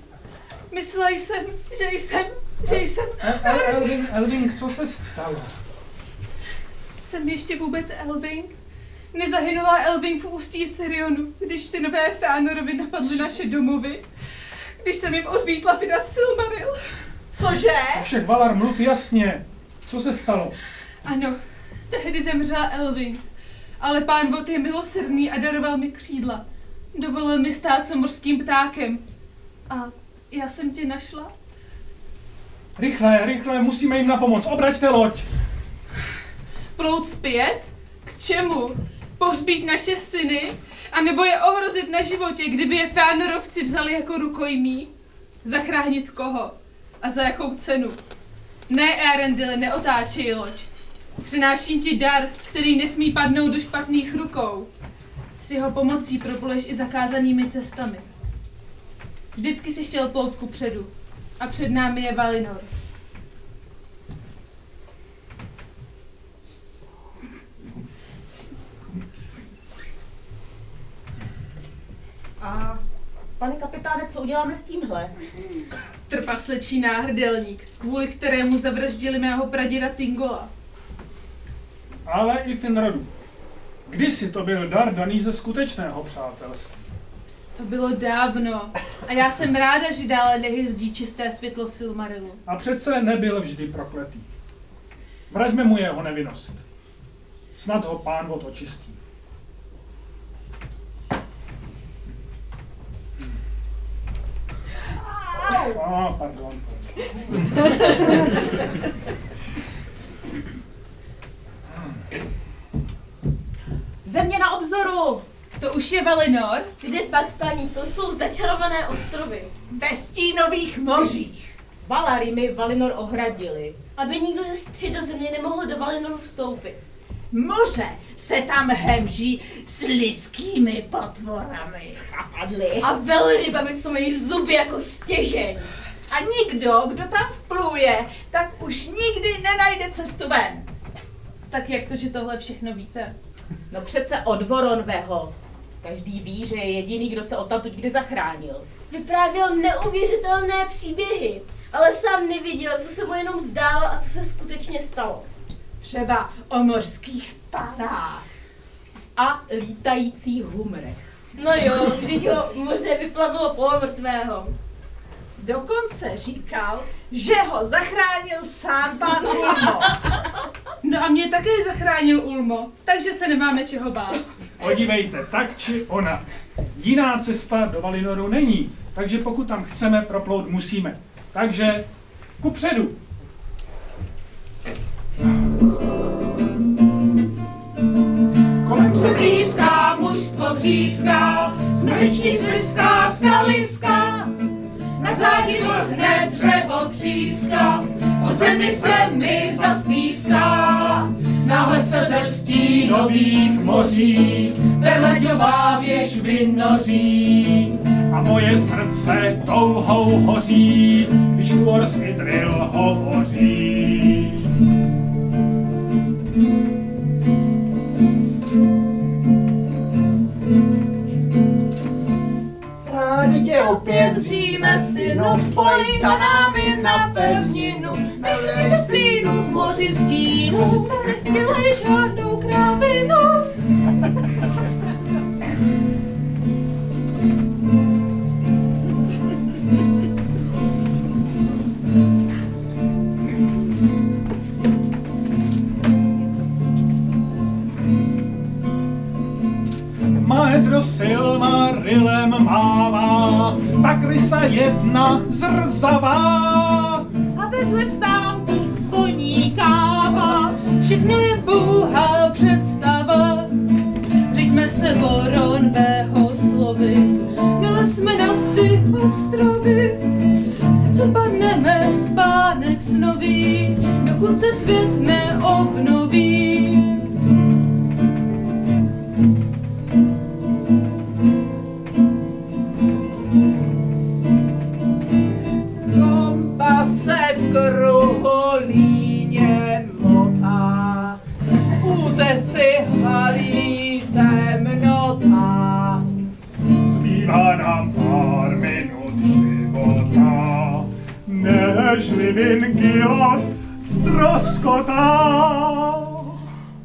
Speaker 5: Myslela jsem, že jsem, že jsem.
Speaker 4: El, El, Elving, Elving, co se stalo?
Speaker 5: Jsem ještě vůbec Elving? Nezahynula Elving v ústí Sirionu, když synové Fëanorovi napadli naše domovy? Když jsem jim odmítla vydat Silmaril?
Speaker 17: Cože?
Speaker 4: Všech Valar, mluv jasně. Co se stalo?
Speaker 5: Ano, tehdy zemřela Elving. Ale pán Vod je milosrdný a daroval mi křídla. Dovolil mi stát se mořským ptákem. A já jsem tě našla?
Speaker 4: Rychle, rychle, musíme jim na pomoc. Obraťte loď.
Speaker 5: Plout zpět? K čemu? Pohřbít naše syny? A nebo je ohrozit na životě, kdyby je Fëanorovci vzali jako rukojmí? Zachránit koho? A za jakou cenu? Ne, Erendile, neotáčej loď. Přináším ti dar, který nesmí padnout do špatných rukou. S jeho pomocí propoleš i zakázanými cestami. Vždycky si chtěl plout ku předu. A před námi je Valinor.
Speaker 3: A pane kapitáne, co uděláme s tímhle?
Speaker 5: Trpaslečí náhrdelník, kvůli kterému zavraždili mého praděda Tingola.
Speaker 4: Ale i Finrodu. Kdysi to byl dar daný ze skutečného přátelství.
Speaker 5: To bylo dávno. A já jsem ráda, že dále nehyzdí čisté světlo Silmarilu.
Speaker 4: A přece nebyl vždy prokletý. Vraťme mu jeho nevinnost. Snad ho pán vod očistí. A, pardon.
Speaker 3: Země na obzoru!
Speaker 5: To už je Valinor?
Speaker 9: Kde pak, paní, to jsou začarované ostrovy.
Speaker 17: Ve stínových mořích.
Speaker 3: Valary mi Valinor ohradili.
Speaker 9: Aby nikdo ze středozemě nemohl do Valinoru vstoupit.
Speaker 17: Moře se tam hemží s lidskými potvorami.
Speaker 3: Chapadli.
Speaker 9: A velrybami, co mají zuby jako stěžeň.
Speaker 17: A nikdo, kdo tam vpluje, tak už nikdy nenajde cestu ven.
Speaker 5: Tak jak to, že tohle všechno víte?
Speaker 3: No přece od Voronvého. Každý ví, že je jediný, kdo se odtamtud kdy zachránil.
Speaker 9: Vyprávěl neuvěřitelné příběhy, ale sám neviděl, co se mu jenom zdálo a co se skutečně stalo.
Speaker 17: Třeba o mořských panách.
Speaker 3: A lítajících humrech.
Speaker 9: No jo, vždyť ho moře vyplavilo polomrtvého.
Speaker 17: Dokonce říkal, že ho zachránil sám pán Ulmo.
Speaker 5: No a mě také zachránil Ulmo, takže se nemáme čeho bát.
Speaker 4: Podívejte, tak či ona. Jiná cesta do Valinoru není, takže pokud tam chceme, proplout musíme. Takže kupředu.
Speaker 10: Kolem se blízká, mužstvo vřízká, smrčí sliská, skaliska. Na zádi vrhne dřevo tříska, po zemi se mi zastýská. Náhle se ze stínových moří Verleďová věž vynoří.
Speaker 4: A moje srdce touhou hoří, když Tuors Idril hovoří.
Speaker 2: Tě opět vříme, synu, pojď za námi na pevninu, miluje se z plínu, z moři stínu.
Speaker 10: Dělej žádnou krávinu. [laughs]
Speaker 4: Maedro Silmarilem mává, tak rysa jedna zrzavá.
Speaker 5: A vedle vstánku voní káva, všechno je bouhá představa. Řiďme se voronvého slovy, nalezme na ty ostrovy. Se co padneme v spánek snový, dokud se svět neobnoví.
Speaker 1: Kruholíně motá, útesy halí temnota.
Speaker 4: Zbývá nám pár minut života, než Vingilad ztroskotá.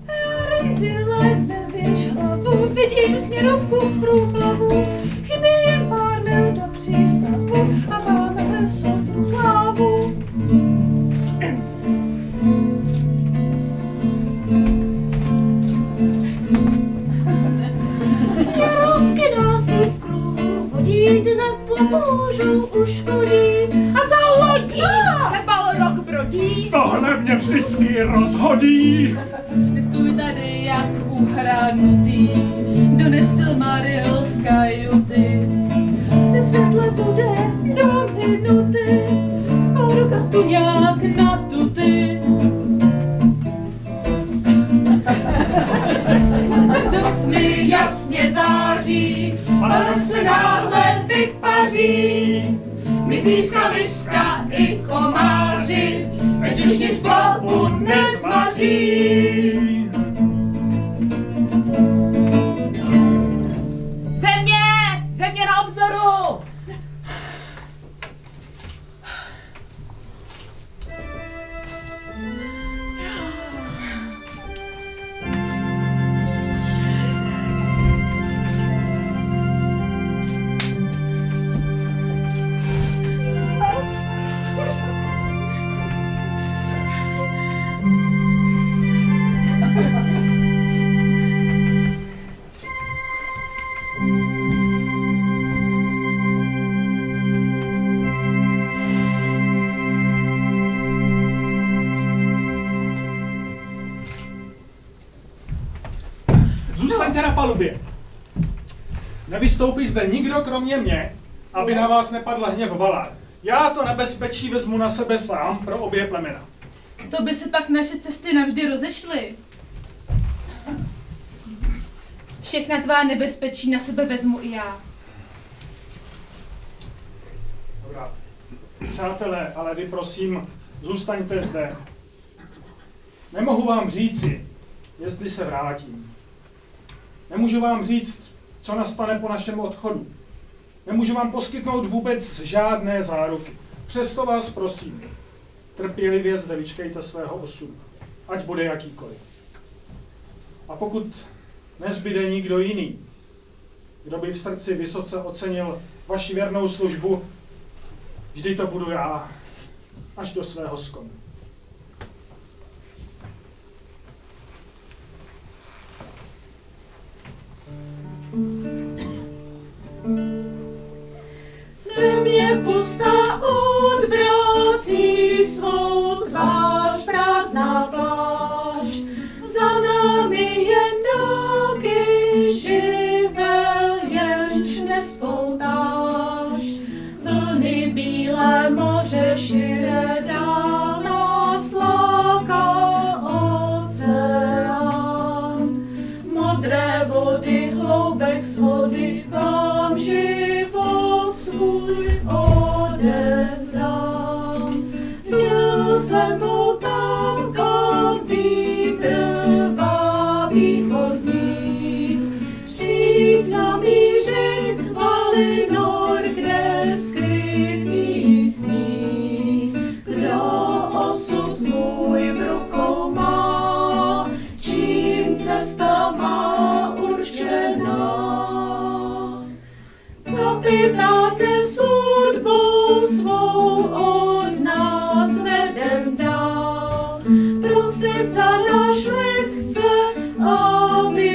Speaker 5: Arendile, nevěš hlavu, vidím směrovku v průplavu, na
Speaker 4: vás nepadl hněv valár. Já to nebezpečí vezmu na sebe sám pro obě plemena.
Speaker 5: To by se pak naše cesty navždy rozešly. Všechna tvá nebezpečí na sebe vezmu i já.
Speaker 4: Dobrá. Přátelé, ale vy prosím, zůstaňte zde. Nemohu vám říci, jestli se vrátím. Nemůžu vám říct, co nastane po našem odchodu. Nemůžu vám poskytnout vůbec žádné záruky. Přesto vás prosím, trpělivě zde vyčkejte svého osudu, ať bude jakýkoliv. A pokud nezbyde nikdo jiný, kdo by v srdci vysoce ocenil vaši věrnou službu, vždy to budu já, až do svého skonu
Speaker 10: země pusta odvrací svou tvář prázdná pláž. Za námi jen dálky
Speaker 6: živel, jenž nespoutáš. Vlny bílé moře širé dál nás láká oceán. Modré vody, hloubek svody vám žije odevzdám. Měl jsem tam, kam vítr vá východní. Přijď namířit Valinor, kde skrytý sní. Kdo osud můj v má, čím cesta má určená. Kapitán lid chce, aby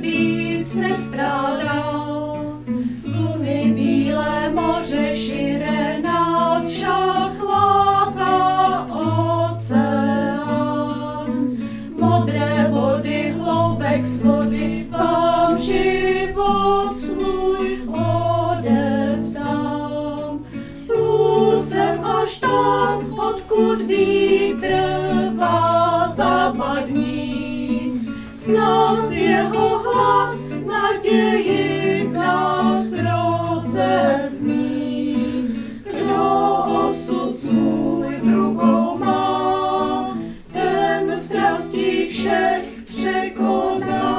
Speaker 6: víc nestrádal. Vlny bílé moře šire nás však láká oceán. Modré vody, hloubek vody, vám život svůj odevzdám. Plul jsem až tam, odkud jeho hlas naději nás rozezní. Kdo osud svůj v rukou má, ten strastí všech překoná.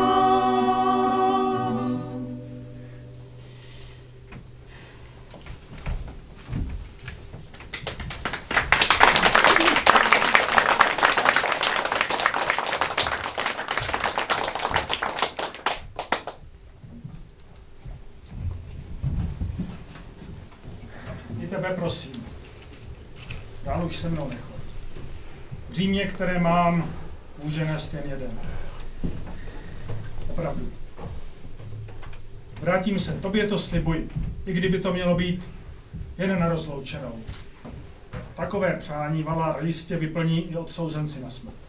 Speaker 4: I tebe prosím. Dál už se mnou nechod. Břímě, které mám, může nést jen jeden. Opravdu. Vrátím se, tobě to slibuji, i kdyby to mělo být jen na rozloučenou. Takové přání Valar jistě vyplní i odsouzenci na smrt.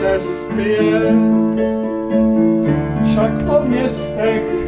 Speaker 4: se zpět, však po městech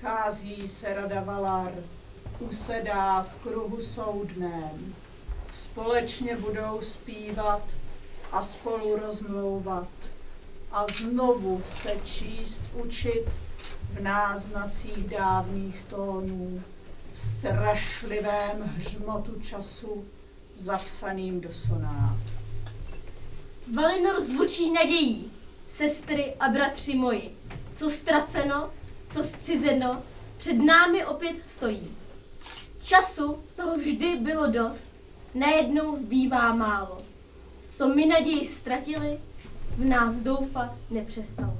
Speaker 17: Schází se rada Valar, usedá v kruhu soudném. Společně budou zpívat a spolu rozmlouvat a znovu se číst, učit v náznacích dávných tónů, v strašlivém hřmotu času zapsaným do soná.
Speaker 9: Valinor zvučí nadějí, sestry a bratři moji, co ztraceno, zcizeno, před námi opět stojí. Času, co ho vždy bylo dost, najednou zbývá málo. Co my naději ztratili, v nás doufat nepřestalo.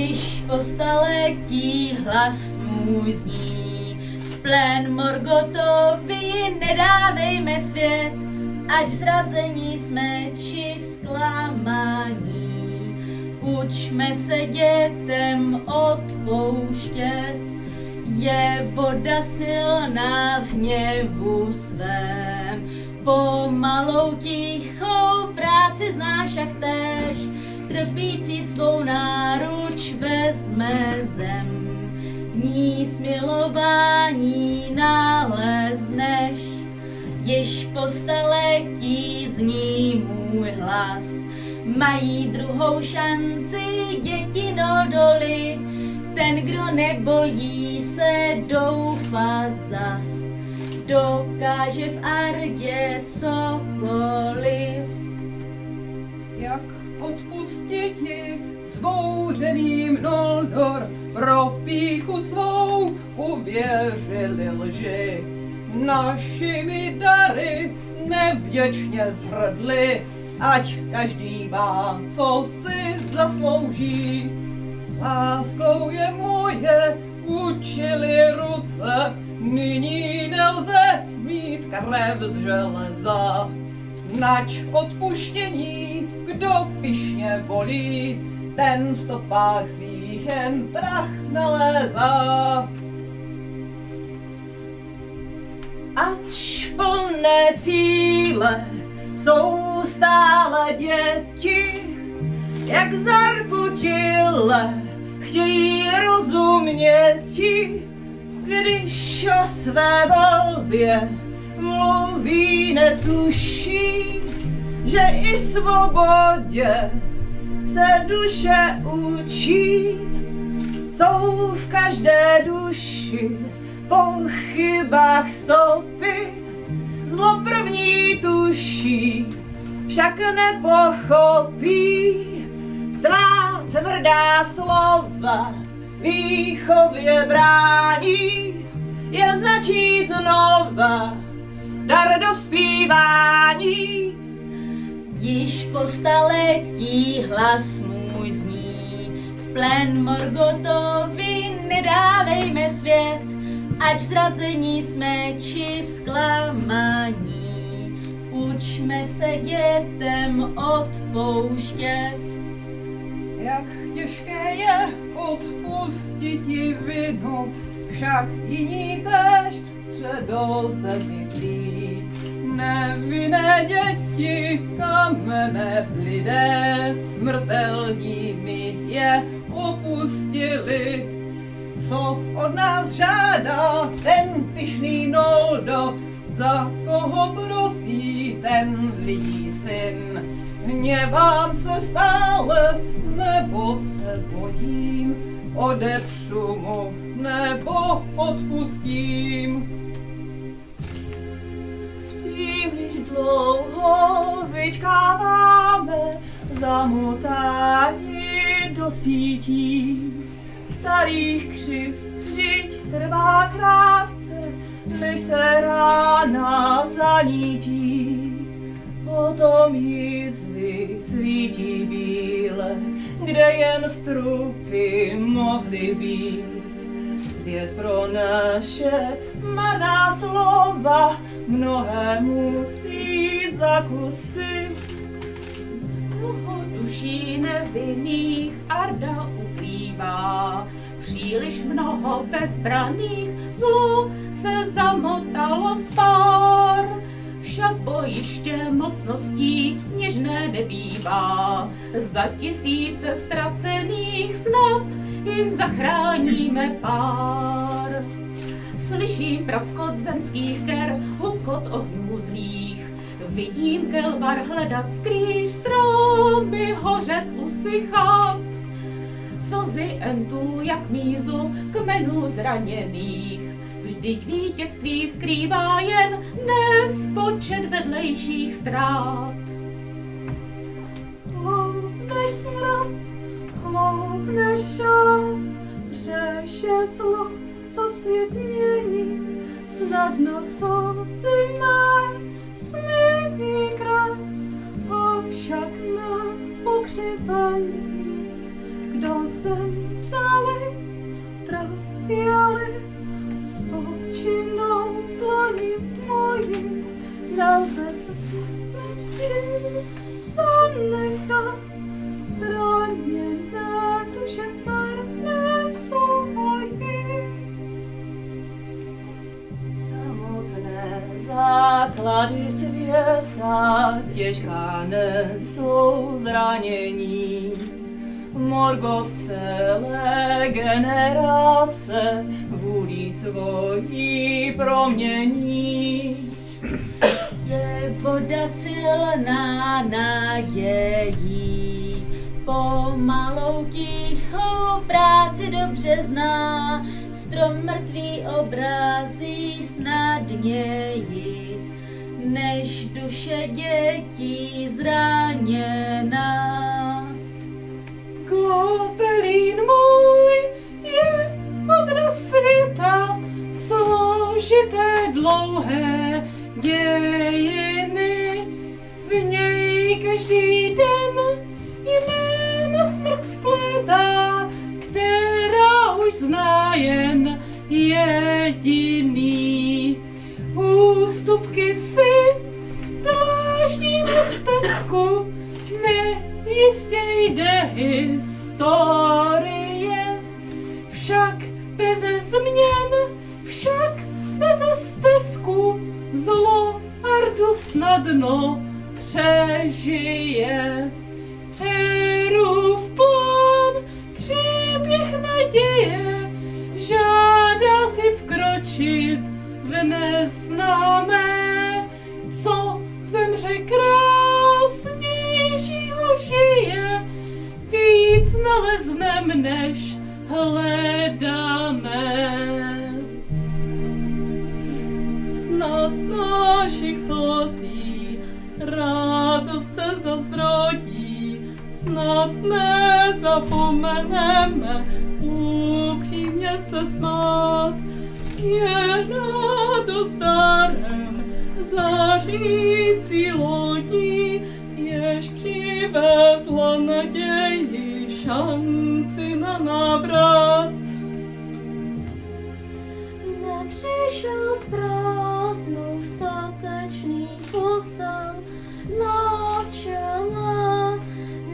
Speaker 18: Již
Speaker 8: po staletí hlas můj zní. V plén Morgotovi nedávejme svět, ať zrazení jsme či zklamání. Učme se dětem odpouštět, je voda silná v hněvu svém. Pomalou tichou práci znáš jak též, trpící svou náruč vezme zem. V ní smilování nalezneš, již po staletí zní můj hlas. Mají druhou šanci děti doly, ten, kdo nebojí se doufat zas, dokáže v Ardě cokoliv.
Speaker 18: Jak odpustiti zbouřeným Noldor pro píchu svou uvěřili lži. Našimi dary nevděčně zhrdli, ať každý má, co si zaslouží. S láskou je moje učili ruce, nyní nelze smít krev z železa. Nač odpuštění, kdo pišně volí, ten v stopách svých jen prach nalézá.
Speaker 1: Ač plné síle jsou stále děti, jak zarputile chtějí rozuměti, když o své volbě mluví netuší, že i svobodě se duše učí, jsou v každé duši po chybách stopy, zlo první tuší, však nepochopí. Tvá tvrdá slova výchově brání, je začít znova dar dospívání.
Speaker 8: Již po staletí hlas můj zní, v plen Morgotovi nedávejme svět, ať zrazení jsme či zklamání. Učme se dětem odpouštět.
Speaker 18: Jak těžké je odpustit ti vinu, však jiní tež středozemi tlí. Nevinné děti, kamene lidé, smrtelními je opustili. Co od nás žádá ten pyšný Noldo, za koho prosí ten lidí syn? Hněvám se stále, nebo se bojím, odepřu mu, nebo odpustím.
Speaker 1: Příliš dlouho vyčkáváme zamotáni do sítí starých křivt, vždyť trvá krátce, než se rána zanítí. Potom jizvy
Speaker 18: svítí bíle, kde jen strupy mohly být. Svět pro naše marná slova mnohé musí zakusit.
Speaker 3: Mnoho duší nevinných Arda ukrývá, příliš mnoho bezbraných zlu se zamotalo v spár. Však bojiště mocností něžné nebývá, za tisíce ztracených snad jich zachráníme pár. Slyším praskot zemských ker, hukot ohňů zlých, vidím kelvar hledat skrýž stromy hořet usychat. Slzy entů jak mízu kmenů zraněných, vždyť vítězství skrývá jen nespočet vedlejších ztrát.
Speaker 6: Hloubneš smrad, hloubneš žár, řeše zlo, co svět mění, snadno slzy mé smí krev, avšak na pokřivení, kdo zemřeli, trpěli, spočinou dlani moji, nelze se
Speaker 18: světa těžká nesou zranění. Morgot celé generace vůlí svojí promění.
Speaker 8: Je voda silná nadějí, pomalou tichou práci dobře zná, strom mrtvý obrazí snadněji, než duše dětí zraněná.
Speaker 5: Kopelín můj je od světa, složité dlouhé dějiny. V něj každý den jména smrt vplétá, která už zná jen jediný. Ústupky si dláždíme stezku, nejistě jde historie, však beze změn, však beze stezku, zlo Ardu snadno přežije. Herův plán, příběh naděje, žádá si vkročit v neznámé, co zemře krásnějšího žije, víc naleznem, než hledáme.
Speaker 18: Snad z našich slzí radost se zazrodí, snad nezapomeneme upřímně se smát. Je radost darem zářící lodí, jež přivezla naději šanci na návrat.
Speaker 9: Nepřišel z prázdnou statečný posel na čele,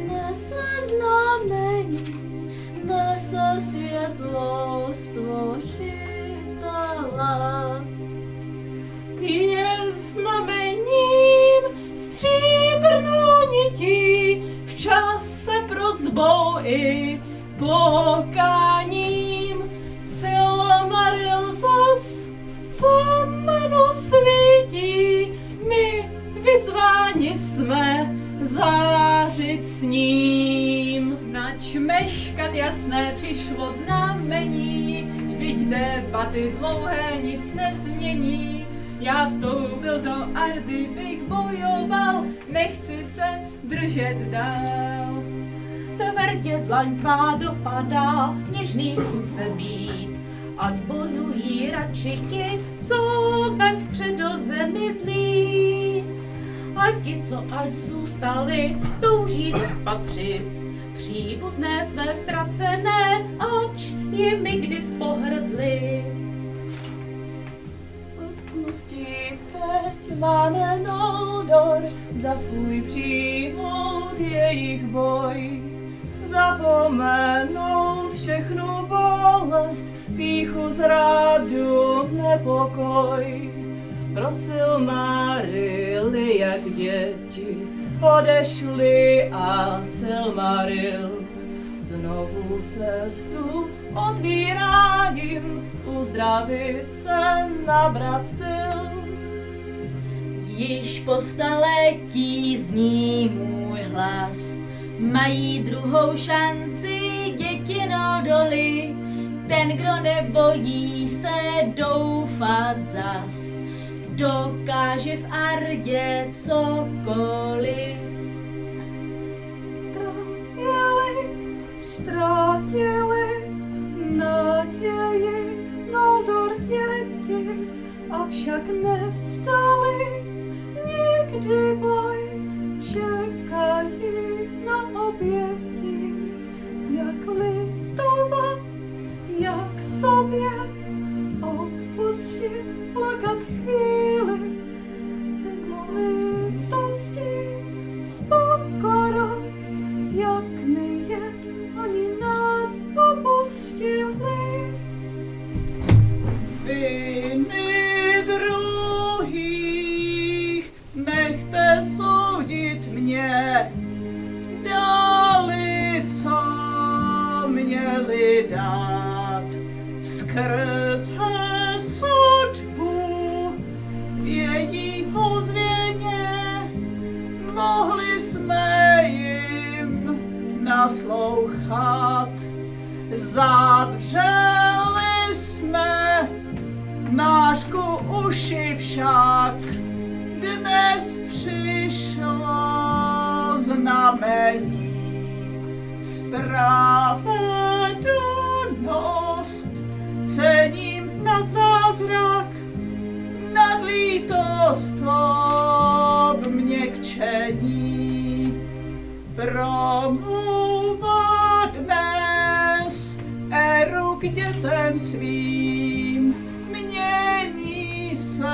Speaker 9: nese znamení, nese světlo stvořitele.
Speaker 5: Je znamením stříbrnou nití v čase prozbou i pokáním. Silmaril zas fomenu svítí, my vyzváni jsme zářit s ním. Nač meškat jasné přišlo znamení, vždyť debaty dlouhé nic nezmění. Já vstoupil do Ardy, bych bojoval, nechci se držet dál.
Speaker 3: Tvrdě dlaň tvá dopadá, něžný se být, ať bojují radši ti, co ve středozemi tlí. A ti, co ať zůstali, touží zaspatřit příbuzné své ztracené, ač jimi kdy spohrdli.
Speaker 1: Odpustit teď Vane Noldor za svůj přijmout jejich boj. Zapomenout všechnu bolest, píchu zradu, nepokoj. Prosil Marily, jak děti, odešli a Silmaril znovu cestu otvírá jim, uzdravit se, nabrat sil.
Speaker 8: Již po staletí zní můj hlas, mají druhou šanci děti doly. Ten, kdo nebojí se doufat zas, dokáže v Ardě cokoliv.
Speaker 6: Trpěli, ztratili naději, Noldor děti, avšak nevstali, nikdy boj, čekají na oběti, jak litovat, jak sobě odpustit, plakat chvíli, lítosti, s pokorou, jak my je, oni nás opustili.
Speaker 17: Viny druhých nechte soudit mě. Dali, co měli dát. Skrz sudbu naslouchat. Zavřeli jsme nášku uši však, dnes přišlo znamení. Spravedlnost cením nad zázrak, nad lítost obměkčení. Promluva dnes Eru k dětem svým, mění se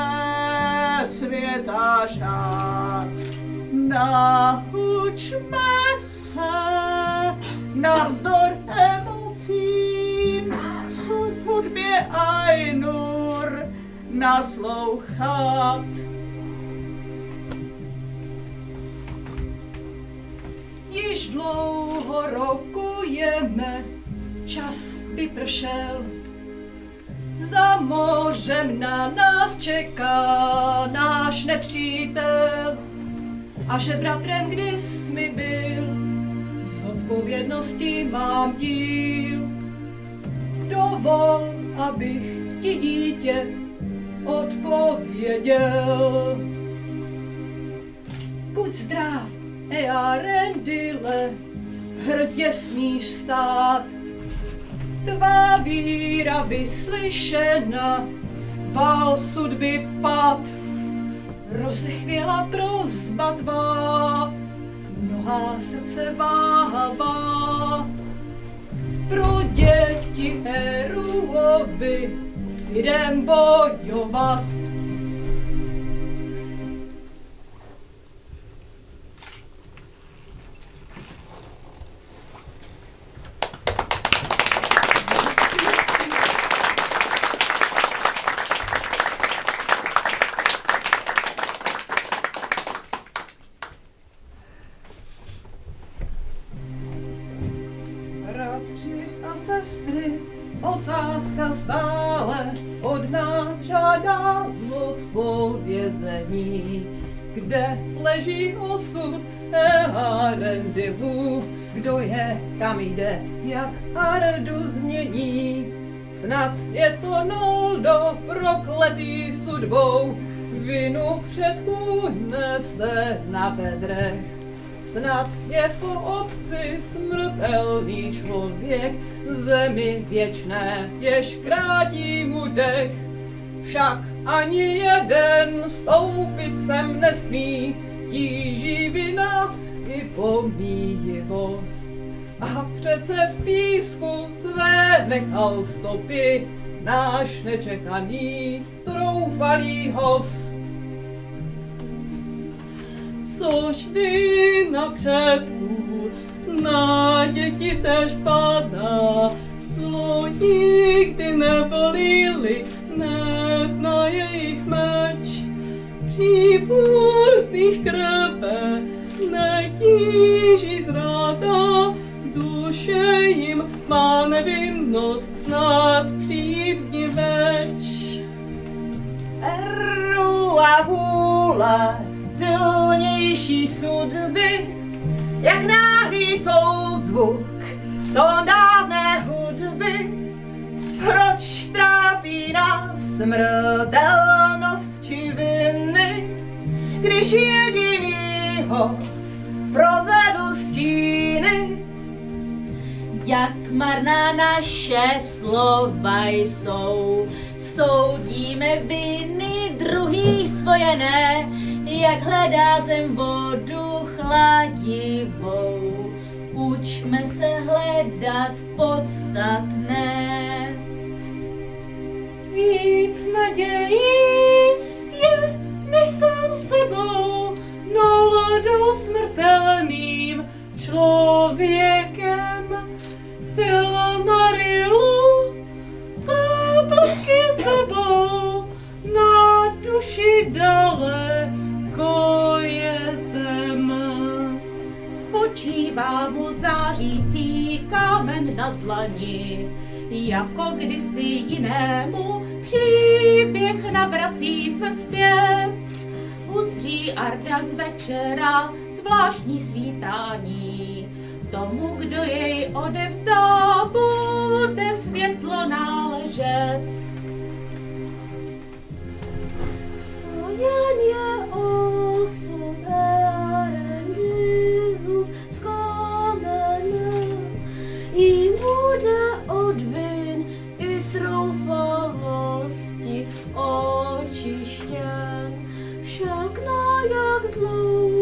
Speaker 17: světa řád. Naučme se navzdor emocím, suď hudbě Ainur naslouchat.
Speaker 6: Již dlouho rokujeme, čas vypršel. Za mořem na nás čeká náš nepřítel. A že bratrem kdys mi byl, z odpovědnosti mám díl. Dovol, abych ti dítě odpověděl. Buď zdrav, Earendile, hrdě smíš stát. Tvá víra vyslyšena, val sudby pad. Rozechvěla prozba tvá, mnohá srdce váhavá. Pro děti Eruovi jdem bojovat.
Speaker 17: Earendilův? Kdo je, kam jde, jak Ardu změní? Snad je to Noldo prokletý sudbou, vinu předků nese na bedrech. Snad je po otci smrtelný člověk, zemi věčné, jež krátí mu dech. Však ani jeden stoupit sem nesmí, tíží vina i pomíjivost. A přece v písku své nechal stopy náš nečekaný troufalý host. Což vina předků na děti tež padá, zlo nikdy nebolili, nezná jejich meč. Příbuzných krve netíží zráda, duše jim má nevinnost snad přijít v ní več.
Speaker 1: Eru a vůle, silnější sudby, jak náhlý souzvuk do dávné hudby. Proč trápí nás smrtelnost či viny, když jedinýho provedl
Speaker 8: Jak marná naše slova jsou, soudíme viny druhý svoje ne, jak hledá zem vodu chladivou. Učme se hledat podstatné.
Speaker 18: Víc nadějí je než sám sebou, náladou smrtelným člověkem. Sila Marilu, záblesky sebou, na duši daleko je zem.
Speaker 3: Spočívá mu zářící kámen na dlani, jako kdysi jinému příběh navrací se zpět. Uzří Arda z večera zvláštní svítání, tomu, kdo jej odevzdá, bude světlo náležet.
Speaker 9: Spojen je osud Erendilův s kamenem, jim bude od vin i troufalosti očištěn. Však na jak dlouho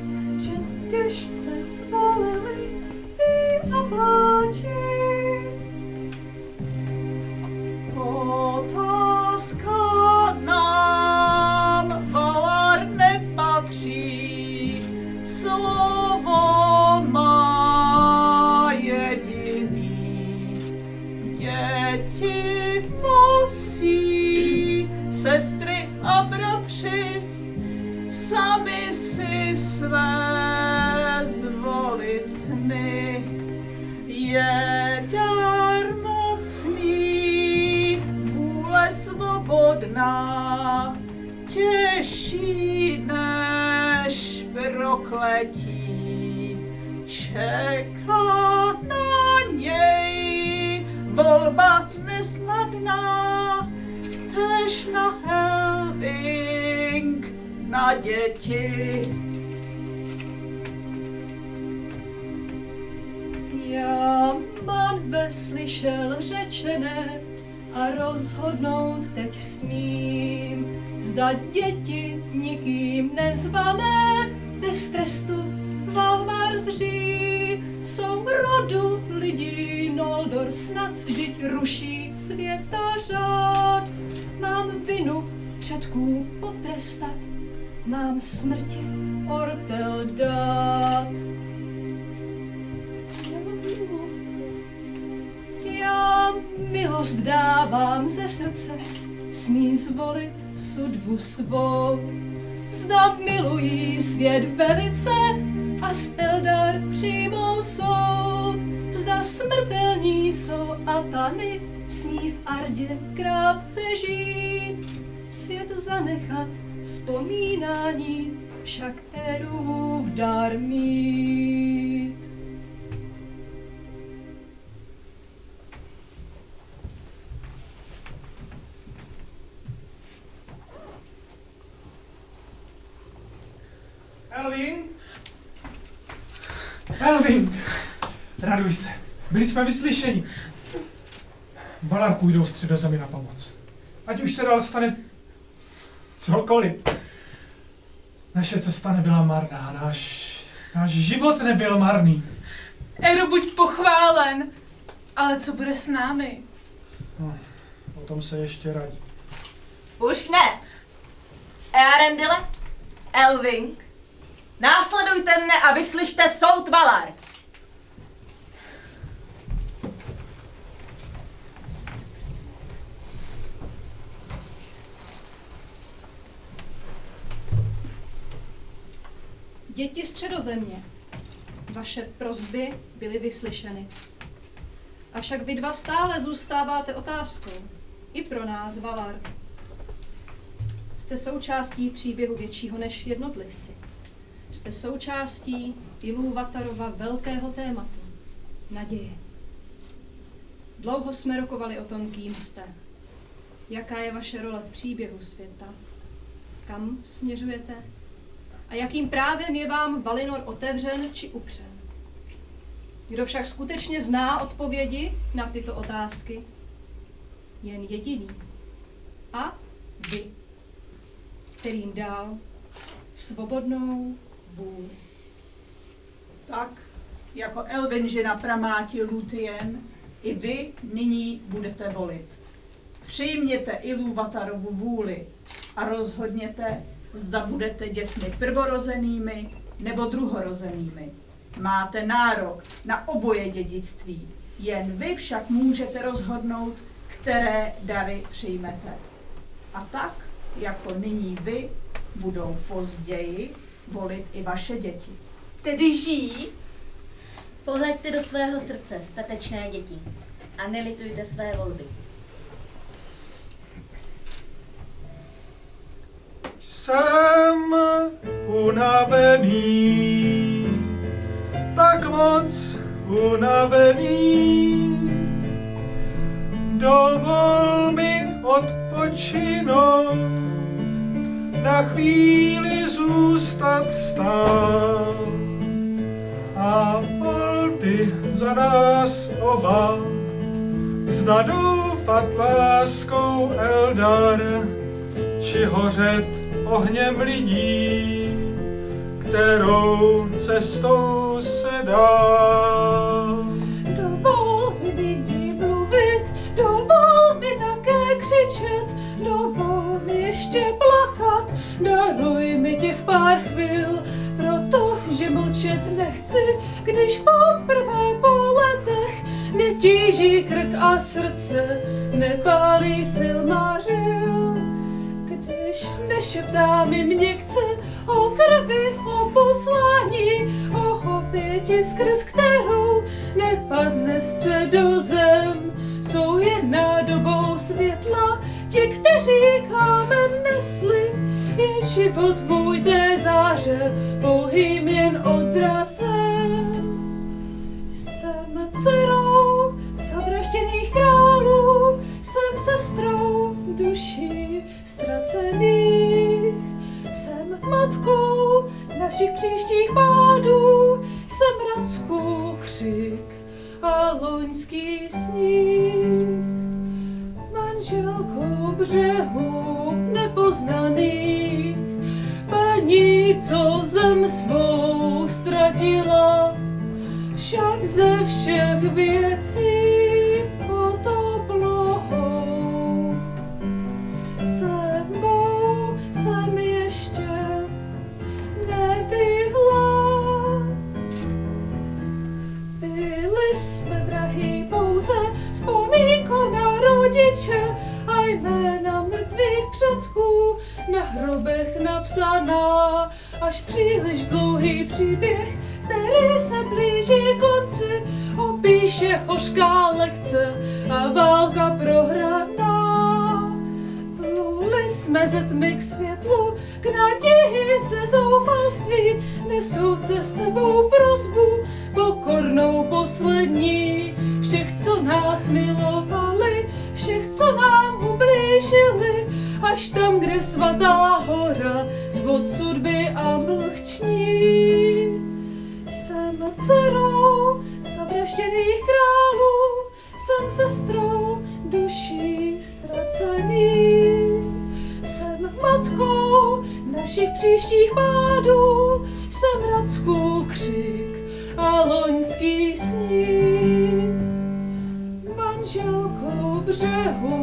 Speaker 6: těžce zvolili i obláčí.
Speaker 17: Otázka nám var nepatří, slovo má jediný. Děti musí, sestry a bratři, sami si své svobodná, těžší než prokletí. Čeká na něj volba nesnadná, tež na Helving, na děti.
Speaker 6: Já mám slyšel řečené a rozhodnout teď smím. Zda děti nikým nezvané bez trestu Valmar zří. Jsou rodu lidí Noldor snad vždyť ruší světa řád. Mám vinu předků potrestat, mám smrti ortel dát. Já milost dávám ze srdce, smí zvolit sudbu svou. zda milují svět velice a s Eldar přijmou soud. Zda smrtelní jsou a tany sní v Ardě krátce žít. Svět zanechat vzpomínání, však Eru v dar mít.
Speaker 4: Elvin? Elvin! Raduj se. Byli jsme vyslyšeni. Valar půjdou středozemi na pomoc. Ať už se dál stane cokoliv. Naše cesta nebyla marná, náš, náš život nebyl marný.
Speaker 19: Eru, buď pochválen. Ale co bude s námi?
Speaker 4: No, o tom se ještě radí.
Speaker 1: Už ne. Earendile, Elving, následujte mne a vyslyšte soud Valar.
Speaker 6: Děti středozemě, vaše prozby byly vyslyšeny. Avšak vy dva stále zůstáváte otázkou. I pro nás, Valar. Jste součástí příběhu většího než jednotlivci. Jste součástí Ilúvatarova velkého tématu. Naděje. Dlouho jsme rokovali o tom, kým jste. Jaká je vaše role v příběhu světa? Kam směřujete? A jakým právem je vám Valinor otevřen či upřen? Kdo však skutečně zná odpovědi na tyto otázky? Jen jediný. A vy, kterým dal svobodnou vůli.
Speaker 17: Tak, jako Elvin žena pramáti Lutien, i vy nyní budete volit. Přijměte Ilúvatarovu vůli a rozhodněte, zda budete dětmi prvorozenými nebo druhorozenými. Máte nárok na oboje dědictví, jen vy však můžete rozhodnout, které dary přijmete. A tak, jako nyní vy, budou později volit i vaše děti.
Speaker 20: Tedy žijí?
Speaker 8: Pohleďte do svého srdce, statečné děti, a nelitujte své volby.
Speaker 4: Jsem unavený, tak moc unavený. Dovol mi odpočinout, na chvíli zůstat stát. A ty za nás oba, zda doufat láskou Eldar, či hořet ohněm lidí, kterou cestou se dá.
Speaker 5: Dovol dovol mi také křičet, dovol mi ještě plakat, daruj mi těch pár chvil, protože mlčet nechci, když poprvé po letech netíží krk a srdce, nepálí silmařil. Když nešeptá mi měkce o krvi, o poslání, o oběti, skrz kterou nepadne středozem. Jsou jen nádobou světla ti, kteří kámen nesli, je život můj té záře, pouhým jen odrazem. Jsem dcerou zavražděných králů, jsem sestrou duší ztracených. Jsem matkou našich příštích pádů, jsem Radsku křik a loňský sníh. Manželkou břehu nepoznaných, paní, co zem svou ztratila, však ze všech věcí pod rodiče a jména mrtvých předků, na hrobech napsaná, až příliš dlouhý příběh, který se blíží konci, opíše hořká lekce a válka prohraná. Pluli jsme ze tmy k světlu, k naději ze zoufalství, nesouce sebou prozbu, pokornou poslední, všech, co nás milovali, všech, co nám ublížili, až tam, kde svatá hora zvod sudby a mlhční. Jsem dcerou zavražděných králů, jsem sestrou duší ztracených. Jsem matkou našich příštích pádů, jsem Racku křik a loňský sníh. je vous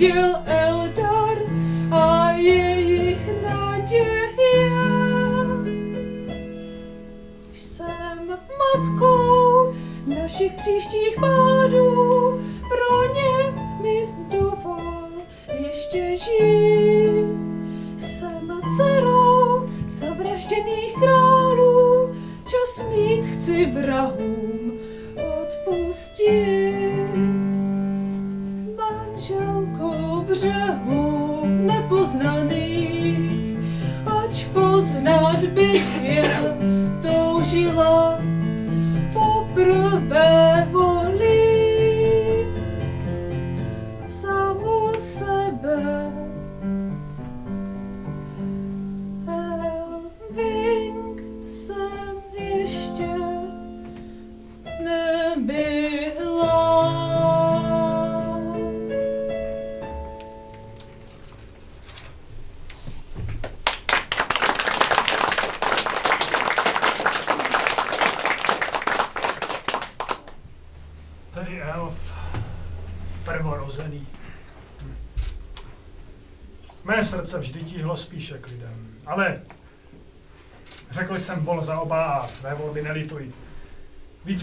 Speaker 5: úděl Eldar a jejich naděje. Jsem matkou našich příštích pádů, pro ně mi dovol ještě žít. Jsem dcerou zavražděných králů, čas mít chci vrahům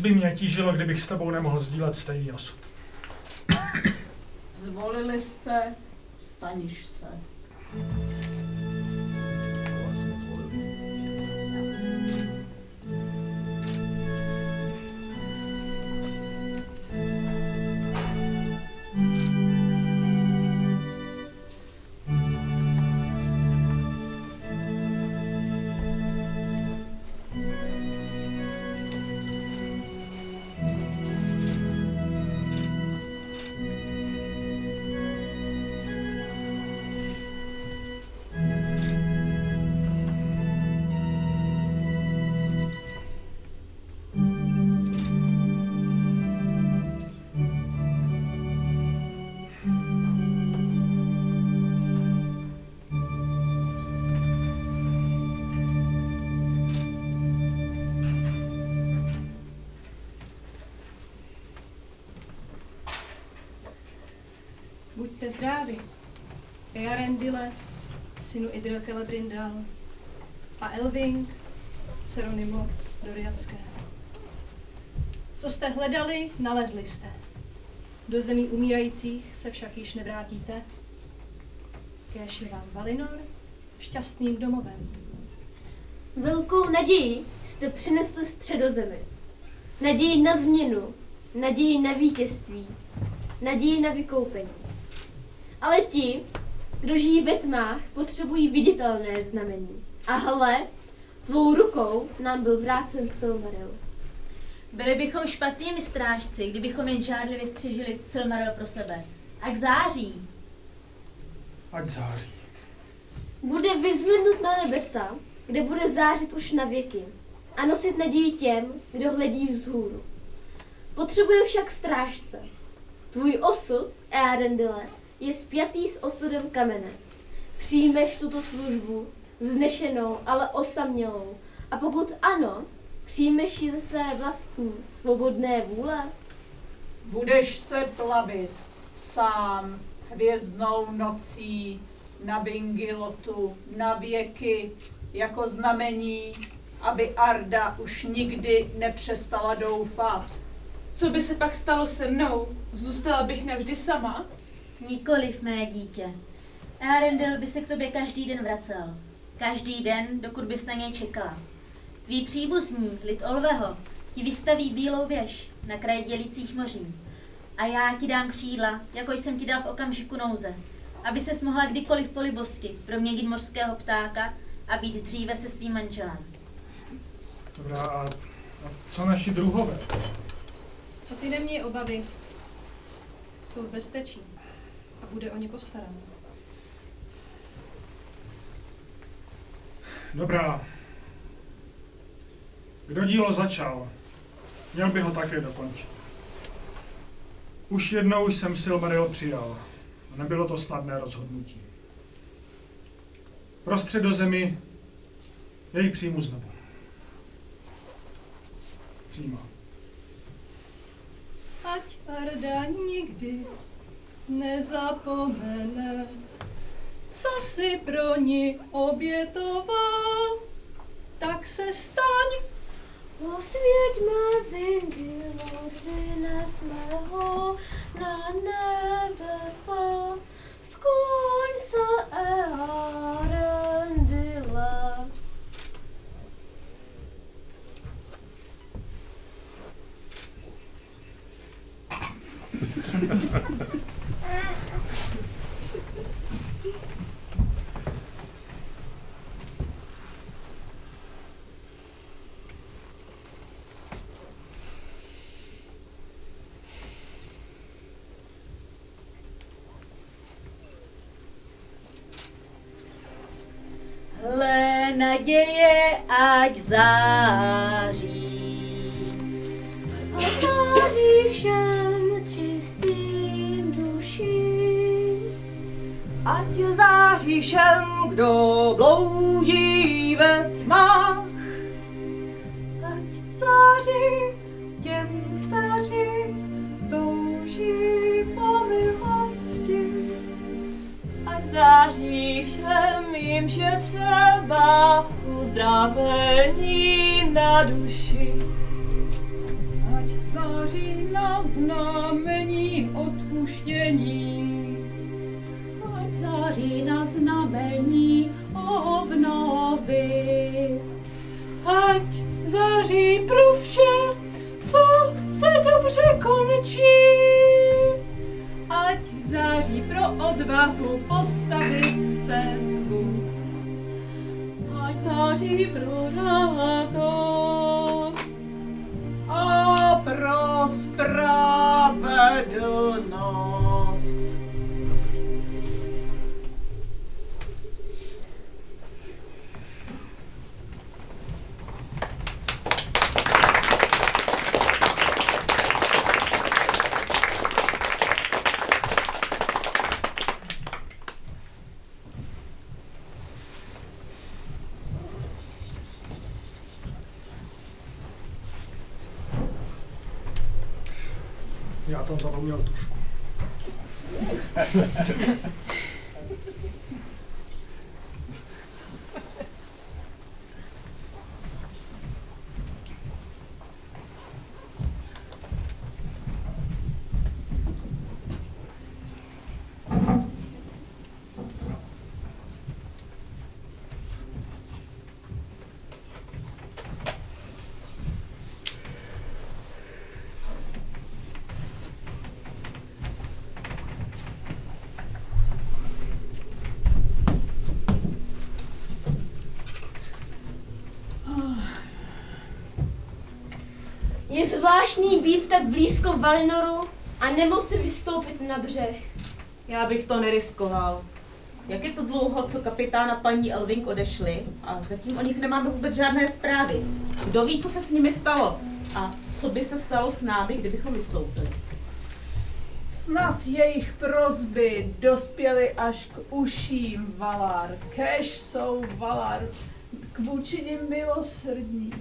Speaker 4: by mě tížilo, kdybych s tebou nemohl sdílet stejný osud.
Speaker 17: Zvolili jste, staniš se.
Speaker 7: Earendile, synu Idril Celebrindal a Elving, dceru Nimod Doriacké. Co jste hledali, nalezli jste. Do zemí umírajících se však již nevrátíte. Kéž je vám Valinor šťastným domovem.
Speaker 9: Velkou naději jste přinesli středozemi. Naději na změnu, naději na vítězství, naději na vykoupení. Ale ti, kdo žijí ve tmách, potřebují viditelné znamení. A hle, tvou rukou nám byl vrácen Silmaril.
Speaker 8: Byli bychom špatnými strážci, kdybychom jen žádlivě střežili Silmaril pro sebe. A k září.
Speaker 4: Ať září.
Speaker 9: Bude vyzvednut na nebesa, kde bude zářit už na věky a nosit naději těm, kdo hledí vzhůru. Potřebuje však strážce. Tvůj osud, Earendile, je spjatý s osudem kamene. Přijmeš tuto službu, vznešenou, ale osamělou. A pokud ano, přijmeš ji ze své vlastní svobodné vůle?
Speaker 17: Budeš se plavit sám hvězdnou nocí na Vingilotu na věky jako znamení, aby Arda už nikdy nepřestala doufat.
Speaker 5: Co by se pak stalo se mnou? Zůstala bych navždy sama?
Speaker 8: Nikoliv, mé dítě. Arendel by se k tobě každý den vracel. Každý den, dokud bys na něj čekala. Tví příbuzní, lid Olveho, ti vystaví bílou věž na kraji dělicích moří. A já ti dám křídla, jako jsem ti dal v okamžiku nouze, aby ses mohla kdykoliv po libosti proměnit mořského ptáka a být dříve se svým manželem.
Speaker 4: Dobrá, a, a co naši druhové?
Speaker 7: A ty neměj obavy. Jsou v bezpečí bude o ně postaráno.
Speaker 4: Dobrá. Kdo dílo začal, měl by ho také dokončit. Už jednou jsem Silmaril přijal. A nebylo to snadné rozhodnutí. Pro středozemi jej přijmu znovu. Přijímám.
Speaker 6: Ať Arda nikdy nezapomene, co si pro ní obětoval, tak se staň.
Speaker 9: Osvěťme Vingilor, vynesme ho na nebesa, skloň se Earendile. [laughs]
Speaker 8: Hle naděje, ať září.
Speaker 9: A září všem čistým duším.
Speaker 1: Ať září všem, kdo bloudí ve tmách.
Speaker 6: Ať září těm, kteří touží po milosti.
Speaker 1: Září všem, jimž je třeba uzdravení na duši.
Speaker 18: Ať září na znamení odpuštění.
Speaker 3: Ať září na znamení obnovy.
Speaker 18: Ať září pro vše, co se dobře končí. Ať září pro odvahu postavit se zvu.
Speaker 1: Ať září pro radost a pro spravedlnost.
Speaker 4: Já tam zapomněl tušku.
Speaker 9: Je zvláštní být tak blízko Valinoru a nemoci vystoupit na břeh.
Speaker 3: Já bych to neriskoval. Jak je to dlouho, co kapitán a paní Elving odešli a zatím o nich nemáme vůbec žádné zprávy. Kdo ví, co se s nimi stalo a co by se stalo s námi, kdybychom vystoupili.
Speaker 17: Snad jejich prozby dospěly až k uším Valar. Kež jsou Valar k vůči nim milosrdní.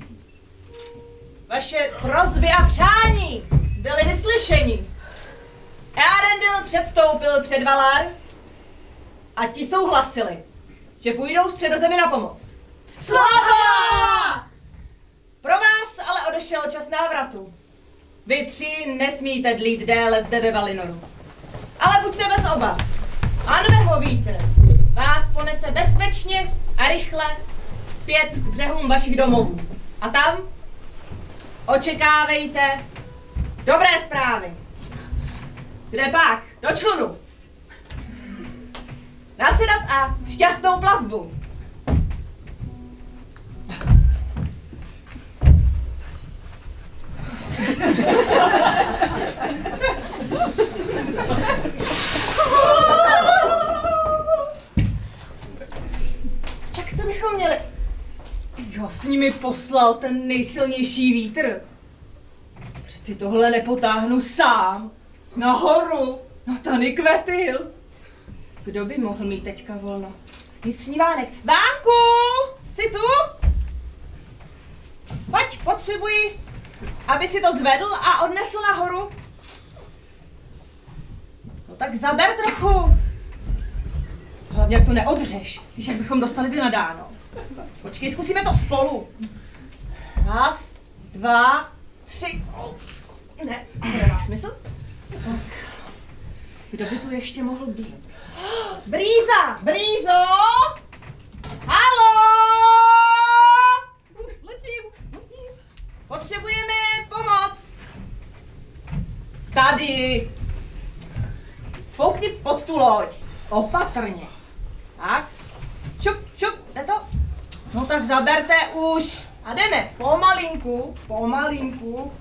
Speaker 1: Vaše prozby a přání byly vyslyšeni. Arendil předstoupil před Valar a ti souhlasili, že půjdou středozemi na pomoc. Slava! Pro vás ale odešel čas návratu. Vy tři nesmíte dlít déle zde ve Valinoru. Ale buďte bez obav. Anveho vítr vás ponese bezpečně a rychle zpět k břehům vašich domovů. A tam očekávejte dobré zprávy. Kde pak? Do člunu. Nasedat a šťastnou plavbu. [laughs] Tak to bychom měli. Jo, s nimi poslal ten nejsilnější vítr. Přeci tohle nepotáhnu sám. Nahoru, na Tany Kvetil. Kdo by mohl mít teďka volno? Vnitřní vánek. Vánku, jsi tu? Pojď, potřebuji, aby si to zvedl a odnesl nahoru. No tak zaber trochu. Hlavně, jak to neodřeš, když bychom dostali vynadáno. Počkej, zkusíme to spolu. Raz, dva, tři. Ne, to nemá smysl. Tak. Kdo by tu ještě mohl být? Brýza! Brýzo! Halo! Už letím, už letím. Potřebujeme pomoc. Tady. Foukni pod tu loď. Opatrně. Tak. Šup, šup, jde to? No tak zaberte už. A jdeme. Pomalinku, pomalinku.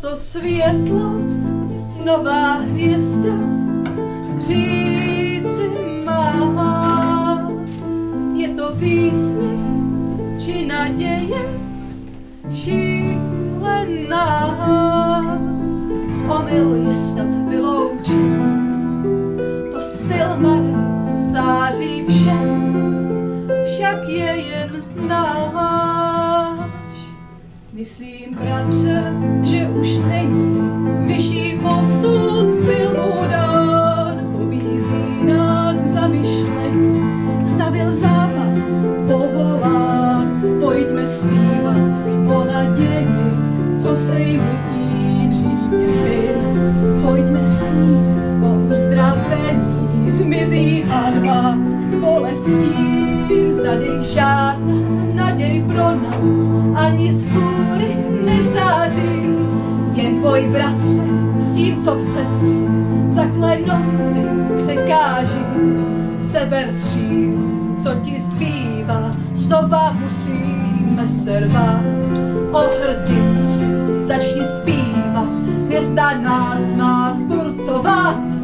Speaker 6: To světlo, nová hvězda, říci má. Je to výsměch či naděje šílená. Omyl je snad vyloučen, to silmar září všem, však je jen náš. Myslím, bratře, že už není vyšší posud byl mu dán, pobízí nás k zamyšlení, stavil západ, povolán, pojďme zpívat o naději, o sejmutí příměry, pojďme snít o uzdravení, zmizí hanba, bolest stín, tady žádná naděj pro nás, ani z hůry nezáří, boj bratře s tím, co v cestě za klenoty překáží. Seber sílu, co ti zbývá, znova musíme se rvát. O hrdinci začni zpívat, hvězda nás má zburcovat.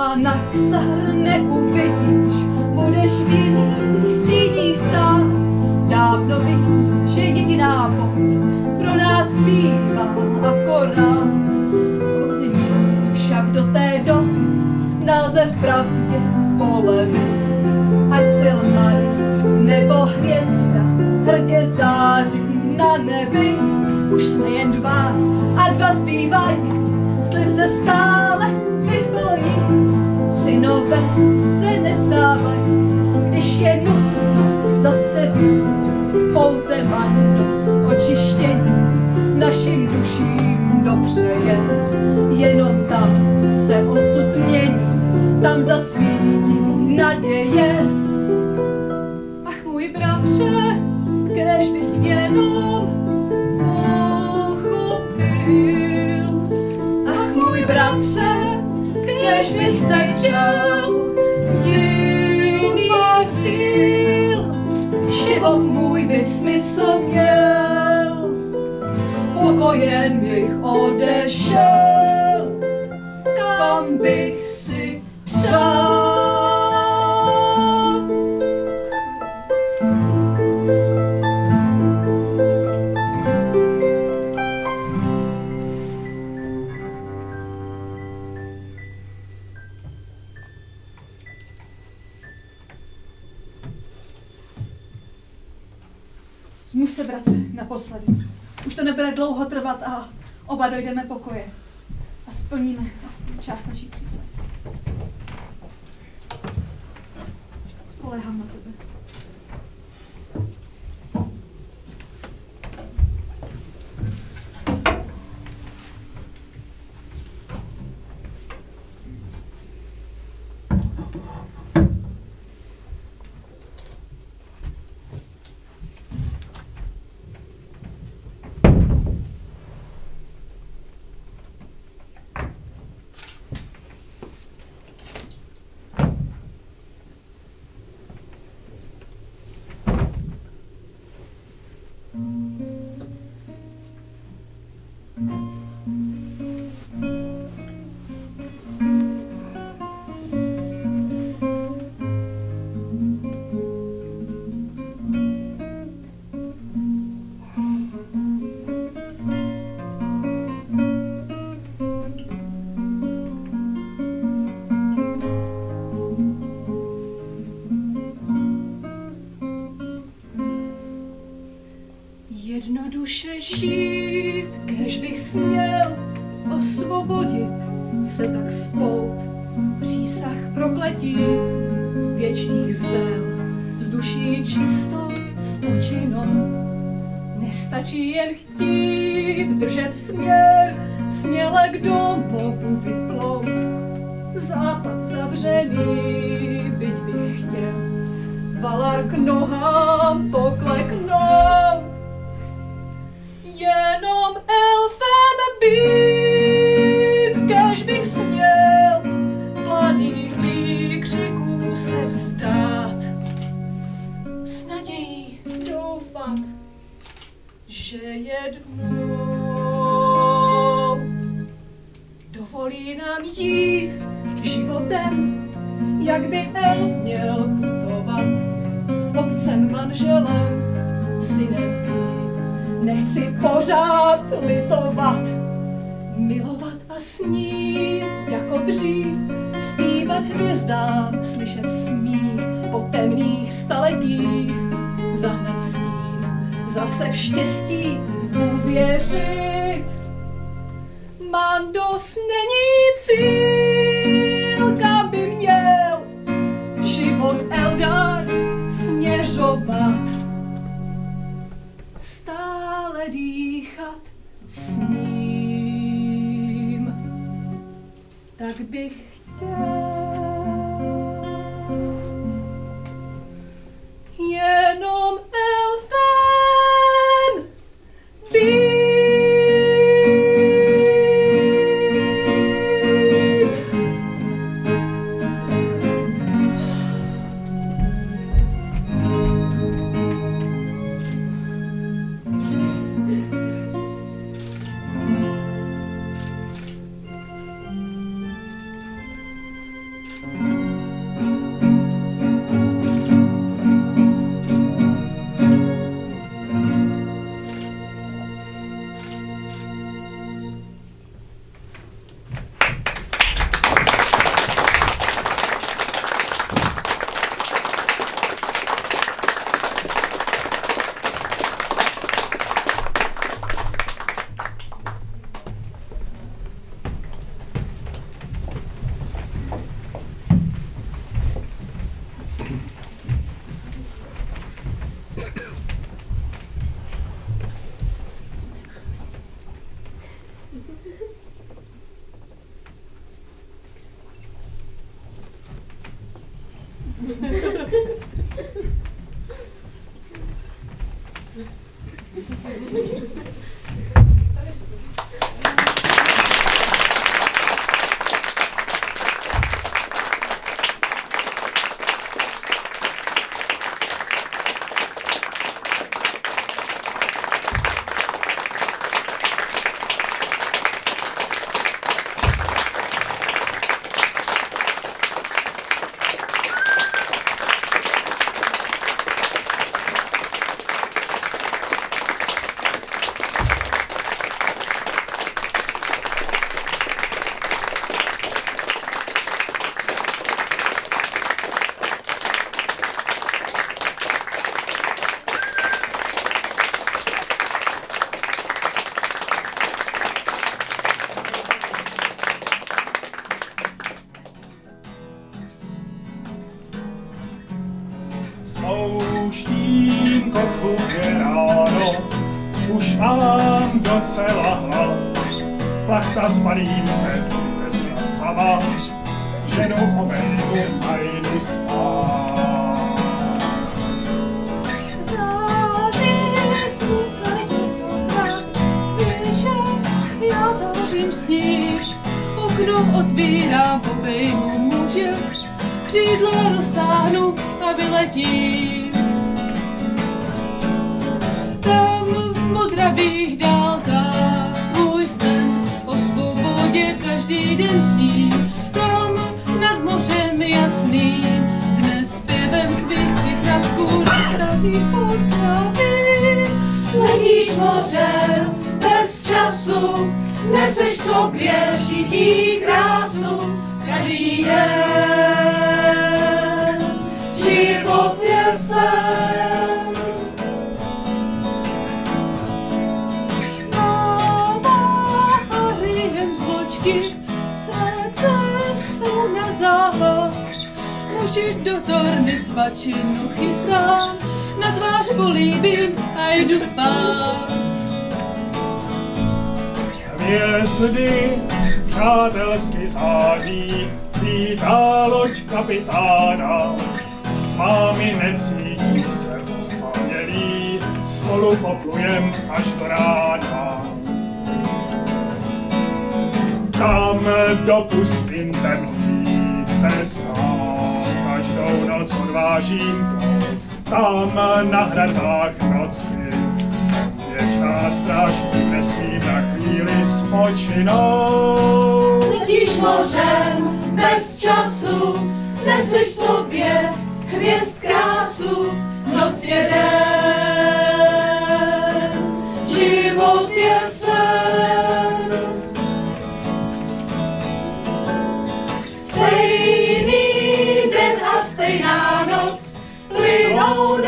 Speaker 6: Mahanaksar neuvidíš, budeš v jiných síních stát. Dávno vím, že jediná bod pro nás zbývá akorát. Odní však do té doby název pravdě polevit. Ať Silmar nebo hvězda hrdě září na nebi. Už jsme jen dva a dva zbývají, slib se stále. Synové se nevzdávají, když je nutno zase pouze marnost očištění našim duším dopřeje. Jenom tam se osud mění, tam zasvítí naděje. Ach můj bratře, kež bys jenom pochopil. Ach můj bratře, kež bys sečel silný cíl. Život můj by smysl měl, spokojen bych odešel, žít, kež bych směl osvobodit se tak spout přísah prokletí věčných zel z duší čistou spočinout. Nestačí jen chtít držet směr, směle k domovu vyplout. Západ zavřený, byť bych chtěl, valar k nohám pokleknout. Být, kež bych směl, planých výkřiků se vzdát. S nadějí doufat, že jednou dovolí nám jít životem, jak by elf měl putovat, otcem, manželem, synem být. Nechci pořád litovat, snít jako dřív, zpívat hvězdám, slyšet smích po temných staletích, zahnat stín, zase v štěstí uvěřit. Mandos není cíl, tak ty letíš mořem bez času, neseš sobě žití krásu každý je? Život je sen. zločky své cestu na západ.
Speaker 21: Muži do torny svačinu chystám, na tvář políbím a jdu spát.
Speaker 4: Hvězdy přátelsky září, vítá loď kapitána. S vámi necítím se osamělý, spolu poplujem až do rána. Tam do pustin temných se sám každou noc odvážím. Tam na hradách noci. Věčná stráž, nesmím na chvíli spočinout.
Speaker 5: Letíš mořem bez času, neseš sobě hvězd krásu, noc je den,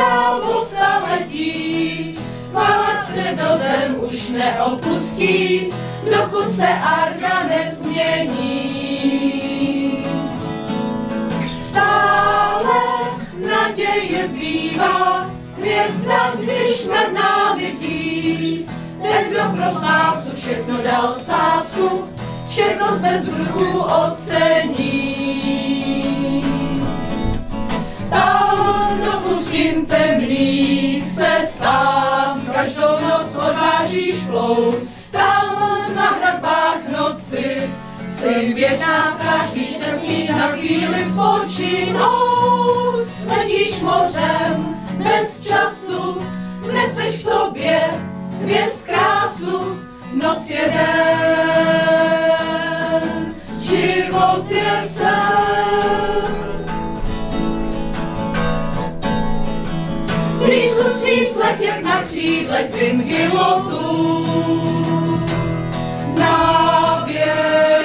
Speaker 5: dál po staletí, Vala středozem už neopustí, dokud se Arna nezmění. Stále naděje zbývá, hvězda, když nad námi ví. Ten, kdo pro spásu všechno dal sásku, všechno z bezruchu ocení. Tam do pustin temných se stám, každou noc odvážíš plout. Tam na hradbách noci si věčná stráž, víš, nesmíš na chvíli spočinout. Letíš mořem bez času, neseš sobě hvězd krásu, noc je den, život je sen. letět na křídle k Vingilotu. Na věc.